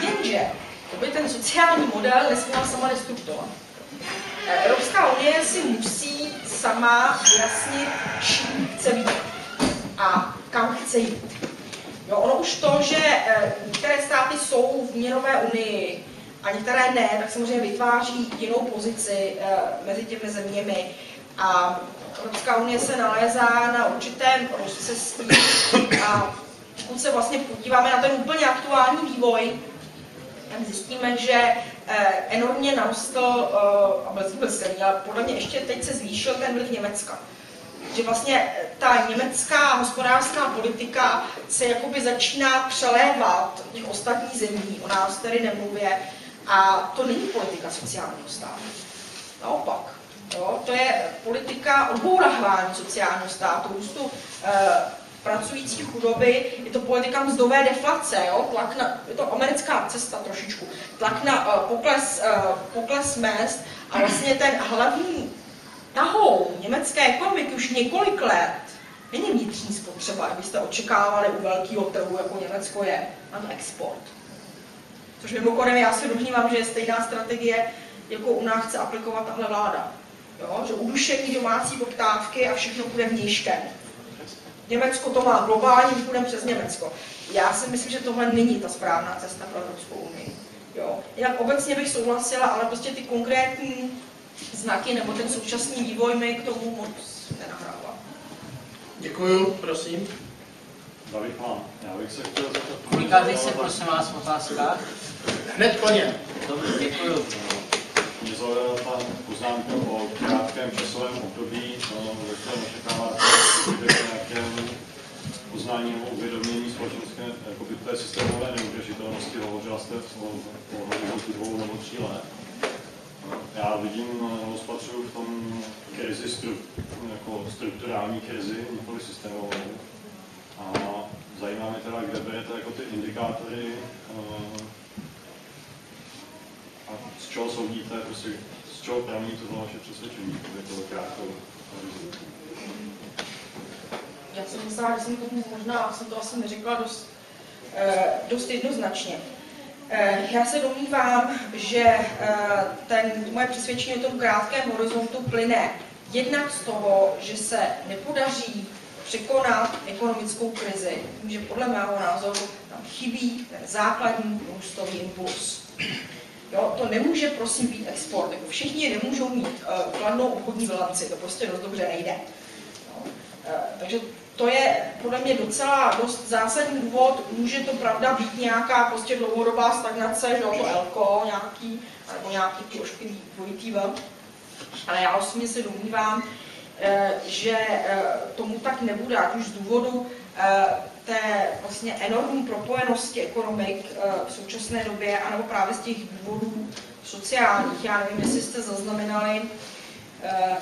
Jenže to by ten sociální model nesměla sama destruktovat. Evropská unie si musí sama vyjasnit, čím chce být a kam chce jít. Jo, ono už to, že eh, některé státy jsou v měnové unii a některé ne, tak samozřejmě vytváří jinou pozici eh, mezi těmi zeměmi. A Evropská unie se nalézá na určitém rozcestí a pokud se vlastně podíváme na ten úplně aktuální vývoj, tak zjistíme, že eh, enormně narostl, eh, a byl silný, ale podle mě ještě teď se zvýšil ten vliv Německa. Že vlastně ta německá hospodářská politika se jakoby začíná přelévat těch ostatních zemí, o nás tady nemluvě, a to není politika sociálního státu. Naopak, jo, to je politika odbourávání sociálního státu, růstu pracující chudoby, je to politika mzdové deflace, jo? Tlak na, je to americká cesta trošičku, tlak na uh, pokles, uh, pokles mest a vlastně ten hlavní tahou německé ekonomiky už několik let není vnitřní spotřeba, jak byste očekávali u velkého trhu, jako Německo je, to export. Což mimochodem já si domnívám, že je stejná strategie, jako u nás chce aplikovat tahle vláda. Jo? Že udušení domácí poptávky a všechno bude vnějškem. Německo to má globální, půjdeme přes Německo. Já si myslím, že tohle není ta správná cesta pro Evropskou unii. Jo. Jinak obecně bych souhlasila, ale prostě ty konkrétní znaky nebo ten současný vývoj mi k tomu moc nenahrává. Děkuju, prosím. David Mám, já bych se chtěl zeptat... Se prosím vás v otázkách? Hned. Dobře, děkuju. Mě zaujala ta poznámka o krátkém časovém období, ve kterém očekáváte nějaké poznání nebo uvědomění společenské jakoby té systémové neudržitelnosti. Hovořila jste o, horizontu dvou nebo tří let. Já vidím, nebo spatřuju v tom krizi, stru, jako strukturální krizi, nikoli systémovou. A zajímá mě teda, kde indikátory eh, z čeho soudíte, prostě z čeho pramení to vaše přesvědčení, je to krátkou. Já jsem myslela, že jsem to možná, jsem to asi neřekla dost, eh, dost jednoznačně. Eh, Já se domnívám, že eh, ten, moje přesvědčení o tom krátkém horizontu plyne jednak z toho, že se nepodaří překonat ekonomickou krizi, že podle mého názoru tam chybí ten základní růstový impuls. Jo, to nemůže prosím být export. Jako všichni nemůžou mít uh, kladnou obchodní bilanci, to prostě dost dobře nejde. Jo. Uh, takže to je podle mě docela dost zásadní důvod. Může to pravda být nějaká prostě dlouhodobá stagnace, že to elko, nějaký, nebo nějaký trošku dvojitý V. Ale já osobně se domnívám, eh, že eh, tomu tak nebude, ať už z důvodu eh, té vlastně enormní propojenosti ekonomik v současné době, anebo právě z těch důvodů sociálních. Já nevím, jestli jste zaznamenali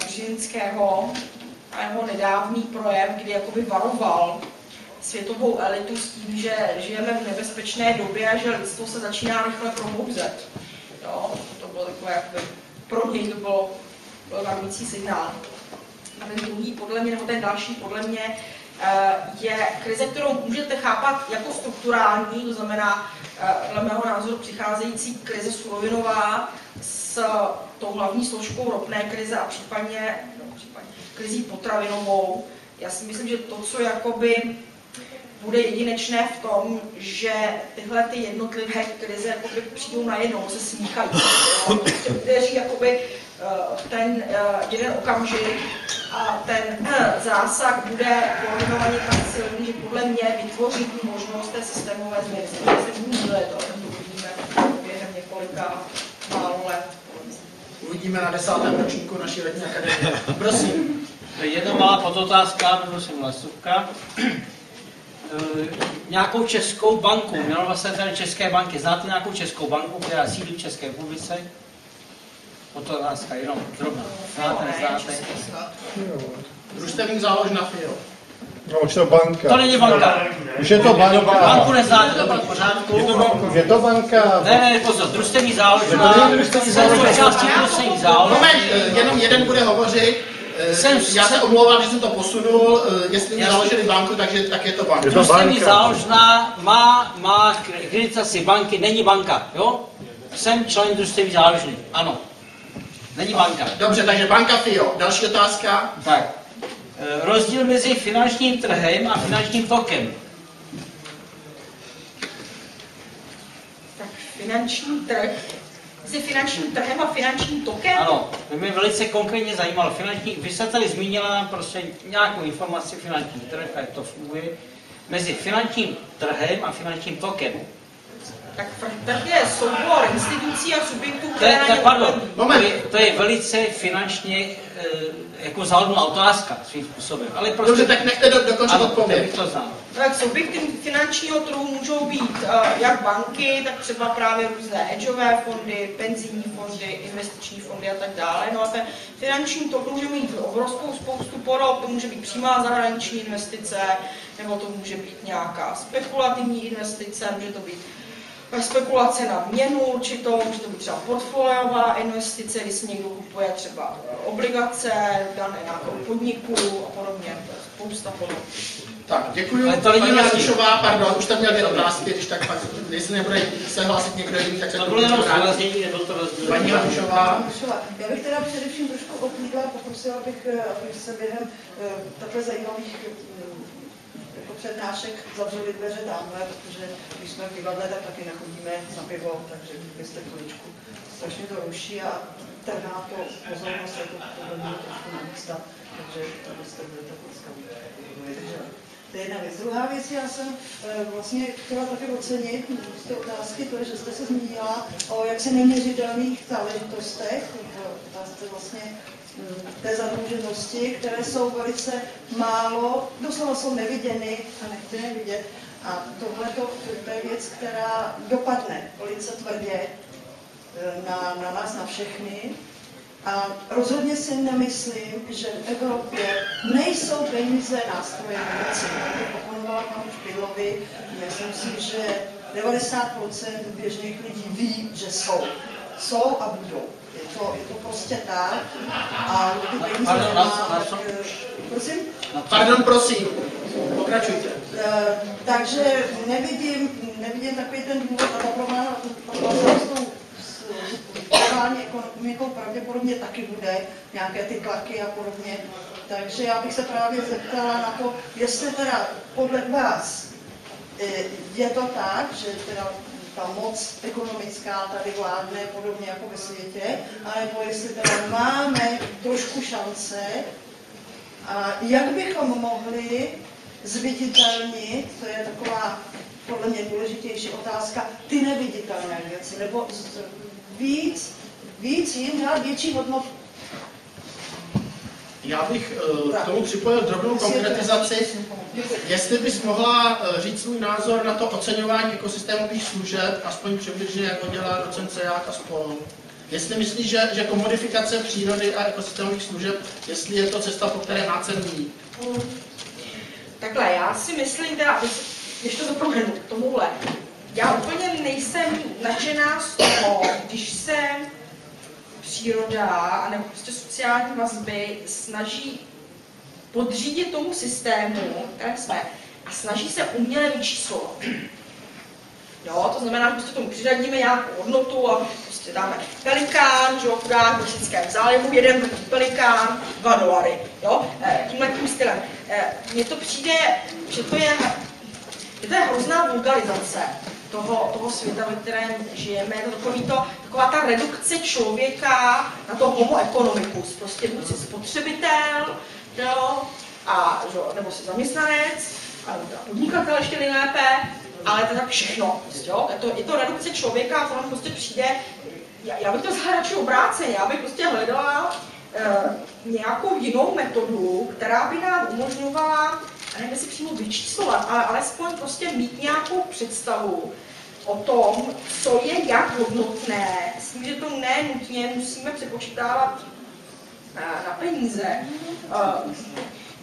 Břinského a jeho nedávný projev, kdy jakoby varoval světovou elitu s tím, že žijeme v nebezpečné době a že lidstvo se začíná rychle probouzet. Jo, to bylo takové, jakoby, pro něj to bylo, byl varující signál. A ten druhý, podle mě, nebo ten další, podle mě, eh, je krize, kterou můžete chápat jako strukturální, to znamená, eh, dle mého názoru, přicházející krize surovinová s tou hlavní složkou ropné krize a případně, no, případně krizí potravinovou. Já si myslím, že to, co jakoby bude jedinečné v tom, že tyhle ty jednotlivé krize jakoby přijdou najednou, se smíchají. Udeří jakoby eh, ten eh, jeden okamžik a ten eh, zásah bude koordinovaně tak silný, že podle mě vytvoří tu možnost té systémové změny. Se může to, to uvidíme během několika málo let. Uvidíme na desátém ročníku naší letní akademie. Prosím. Jedna malá podotázka, prosím, Lesůvka. nějakou českou banku, mělo vlastně tady české banky. Znáte nějakou českou banku, která sídlí v České republice? Otázka, jenom drobná. Znáte, neznáte? Družstevní záložna FIO. No, už to banka. To není banka. Už je to banka. Banku neznáte, to bylo v pořádku. Je to banka. Ne, ne, pozor, družstevní záložna, To družstevní jsem záložna. součástí družstevních záloh. Moment, eh, jenom jeden bude hovořit. Eh, Jsem- Já se jsem- omlouvám, že jsem to posunul. eh, Jestli mi založili banku, takže tak je to banka. Je to Družstevní banka. záložna má, má kreditaci banky, není banka, jo? Jsem člen družstevní záložny, ano. Není banka. Dobře, takže banka FIO. Další otázka. Tak. E, Rozdíl mezi finančním trhem a finančním tokem. Tak finanční trh, mezi finančním trhem a finančním tokem? Ano, to mě velice konkrétně zajímalo. Finanční, vy jste tady zmínila nám prostě nějakou informaci finanční trh, jak to funguje. Mezi finančním trhem a finančním tokem. Tak trh je soubor institucí a subjektů, To je, které to je, ně pardon, to je, to je velice finančně e, jako záhodná otázka svým způsobem. Ale prostě, Dobře, tak nechte do, dokončit ano, odpověď. to. Tak subjekty finančního trhu můžou být uh, jak banky, tak třeba právě různé hedžové fondy, penzijní fondy, investiční fondy a tak dále. No a ten finanční tok může mít obrovskou spoustu podob, to může být přímá zahraniční investice, nebo to může být nějaká spekulativní investice, může to být eh, spekulace na měnu určitou, může to být třeba portfoliová investice, kdy si někdo kupuje třeba obligace dané nějakou podniku a podobně. To je spousta podob. Tak, děkuji. Ale to není. Janušová, pardon, už tam měl dvě otázky, když tak pak, jestli nebude se hlásit někdo jiný, tak se To bude zdůraznění, nebyl to rozdíl. Paní Janušová, Já bych teda především trošku odmítla, poprosila bych, eh, aby se během eh, takhle zajímavých eh, jako přednášek zavřeli dveře tamhle, protože když jsme v divadle, tak taky nechodíme na pivo, takže byste chviličku. Strašně to ruší a trhá to pozornost jako podle mě trošku na místa, takže abyste byli tak laskaví. To je jedna věc. Druhá věc, já jsem eh, vlastně chtěla také ocenit z té otázky, to je, že jste se zmínila o jaksi neměřitelných záležitostech, otázce vlastně té zadluženosti, které jsou velice málo, doslova jsou neviděny a nechtěné vidět. A tohle to je věc, která dopadne velice tvrdě eh, na, na nás, na všechny. A rozhodně si nemyslím, že v Evropě nejsou peníze nástroje věci. To oponovala panu Špidlovi. Myslím si, že 90% běžných lidí ví, že jsou. Jsou a budou. Je to, je to prostě tak. A ty peníze Pardon, nemá, na tak, eh, prosím? Pardon, prosím. Pokračujte. Eh, takže nevidím, nevidím takový ten důvod a ta probléma problém s globální ekonomikou pravděpodobně taky bude, nějaké ty tlaky a podobně. Takže já bych se právě zeptala na to, jestli teda podle vás eh, je to tak, že teda ta moc ekonomická tady vládne podobně jako ve světě, anebo jestli teda máme trošku šance a jak bychom mohli zviditelnit, to je taková podle mě důležitější otázka, ty neviditelné věci, nebo víc, víc jim dát větší hodnotu. Já bych eh, k tomu připojil drobnou konkretizaci. Jestli bys mohla eh, říct svůj názor na to oceňování ekosystémových služeb, aspoň přibližně, jak ho dělá docent Seják a spol. Jestli myslíš, že, že komodifikace přírody a ekosystémových služeb, jestli je to cesta, po které má cenu jít. Takhle, já si myslím teda, když to dopromenu k tomuhle, já úplně nejsem nadšená z toho, když se příroda nebo prostě sociální vazby snaží podřídit tomu systému, které jsme, a snaží se uměle vyčíslovat. Jo, to znamená, že prostě tomu přiřadíme nějakou hodnotu a prostě dáme pelikán, že jo, v Mexickém zálivu, jeden pelikán, dva dolary, jo, eh, tímhle tím stylem. Eh, Mně to přijde, že to je, že to je hrozná vulgarizace toho, toho světa, ve kterém žijeme. Je to takový to, taková ta redukce člověka na to homo economicus. Prostě buď si spotřebitel, jo, a, že, nebo si zaměstnanec, a podnikatel ještě nejlépe, ale to tak všechno. Prostě, jo. Je, to, je to redukce člověka a to nám prostě přijde, já, já bych to radši obráceně, já bych prostě hledala eh, nějakou jinou metodu, která by nám umožňovala, nevím, jestli přímo vyčíslovat, ale alespoň prostě mít nějakou představu o tom, co je jak hodnotné, s tím, že to nenutně musíme přepočítávat na, na peníze. Uh,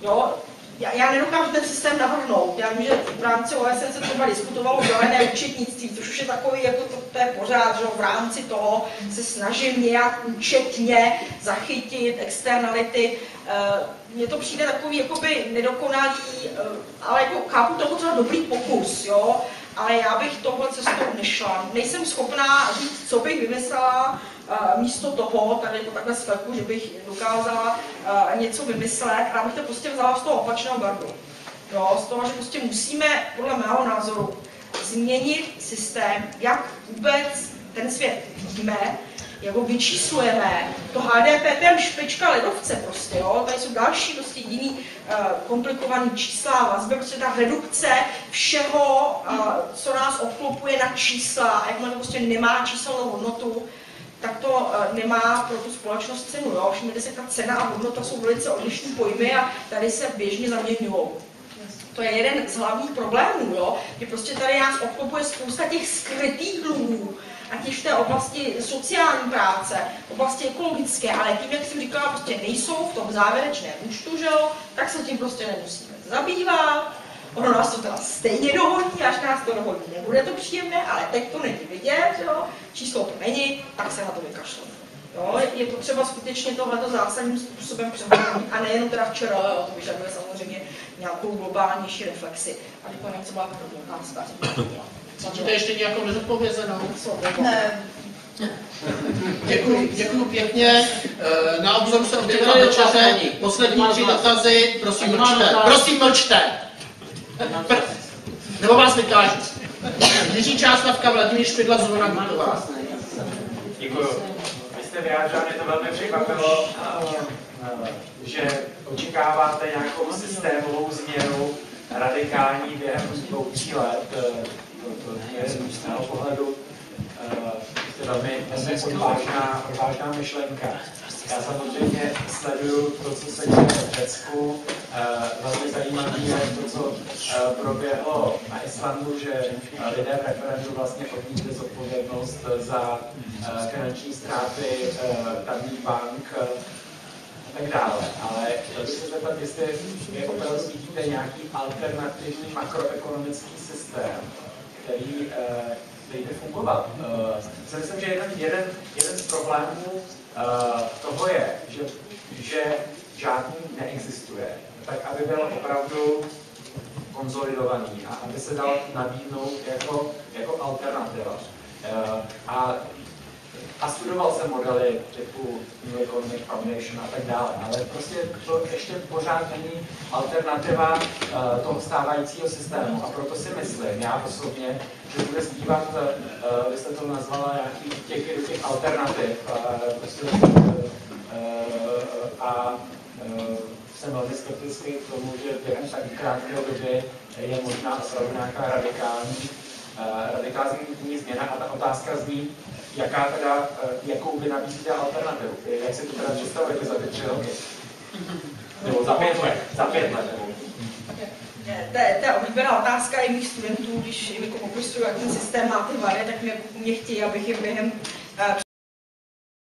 jo, já, já nedokážu ten systém navrhnout. Já vím, že v rámci OSN se třeba diskutovalo zelené účetnictví, což už je takový, jako to, to je pořád, že v rámci toho se snažím nějak účetně zachytit externality. Eh, Mně to přijde takový jakoby nedokonalý, eh, ale jako chápu to docela dobrý pokus, jo, ale já bych tohle cestou nešla. Nejsem schopná říct, co bych vymyslela místo toho, tady jako takhle z fleku, že bych dokázala něco vymyslet, a bych to prostě vzala z toho opačného gardu. Jo, z toho, že prostě musíme, podle mého názoru, změnit systém, jak vůbec ten svět vidíme, jak ho vyčíslujeme. To HDP, to je špička ledovce prostě, jo. Tady jsou další prostě jiný uh, komplikovaný čísla, vazby, prostě ta redukce všeho, uh, co nás obklopuje na čísla, jakmile to prostě nemá číselnou hodnotu, tak to uh, nemá pro tu společnost cenu. Jo? Všimněte si, ta cena a hodnota jsou velice odlišné pojmy a tady se běžně zaměňují. To je jeden z hlavních problémů, jo? že prostě tady nás obklopuje spousta těch skrytých dluhů, ať již v té oblasti sociální práce, oblasti ekologické, ale tím, jak jsem říkala, prostě nejsou v tom závěrečném účtu, že jo, tak se tím prostě nemusíme zabývat. Ono nás to teda stejně dohodí, až nás to dohodí. Nebude to příjemné, ale teď to není vidět, jo, číslo to není, tak se na to vykašleme. Jo, je potřeba skutečně tohleto zásadním způsobem přehodnotit a nejenom teda včera, jo, to vyžaduje samozřejmě nějakou globálnější reflexi. A teď nevím, co byla první otázka. Máte ještě nějakou nezodpovězenou? Ne, Děkuji, děkuji pěkně. Eh, Na obzoru se objevila večeře. Poslední tři dotazy. Prosím, mlčte. Prosím, mlčte. Nebo vás vykážu. Jiří Čáslavka, Vladimír Špidla, Zóna Gutová. Děkuju. Vy jste vyjádřil, mě to velmi překvapilo, eh, že očekáváte nějakou systémovou změnu radikální během dvou, tří let. Eh, To, to je z mého pohledu eh, velmi, velmi odvážná, odvážná myšlenka. Já samozřejmě sleduju to, co se děje v Řecku. Eh, Velmi zajímavé je to, co eh, proběhlo na Islandu, že eh, lidé v referendu vlastně odmítli zodpovědnost za finanční ztráty tamních bank a tak dále. Ale chtěl bych se zeptat, jestli vy opravdu vidíte nějaký alternativní makroekonomický systém, který nejde fungovat. Si myslím, že jeden, jeden, jeden z problémů eh, toho je, že, že žádný neexistuje, tak aby byl opravdu konzolidovaný a aby se dal nabídnout jako, jako alternativa. Eh, A a studoval jsem modely typu New Economic Foundation a tak dále, ale prostě to ještě pořád není alternativa uh, toho stávajícího systému. A proto si myslím, já osobně, že bude zbývat, uh, vy jste to nazvala nějaký těch, těch alternativ uh, prostě, uh, a jsem velmi skeptický k tomu, že během tak krátké doby je možná opravdu nějaká radikální, radikální změna. A ta otázka zní, jaká teda, eh, jakou vy nabízíte alternativu. Jak si to teda představujete za ty tři roky? Nebo za pět let, za pět let. To je, to je oblíbená otázka i mých studentů, když jim jako popisuju, jak ten systém má ty vady, tak mě, mě chtějí, abych jim během uh,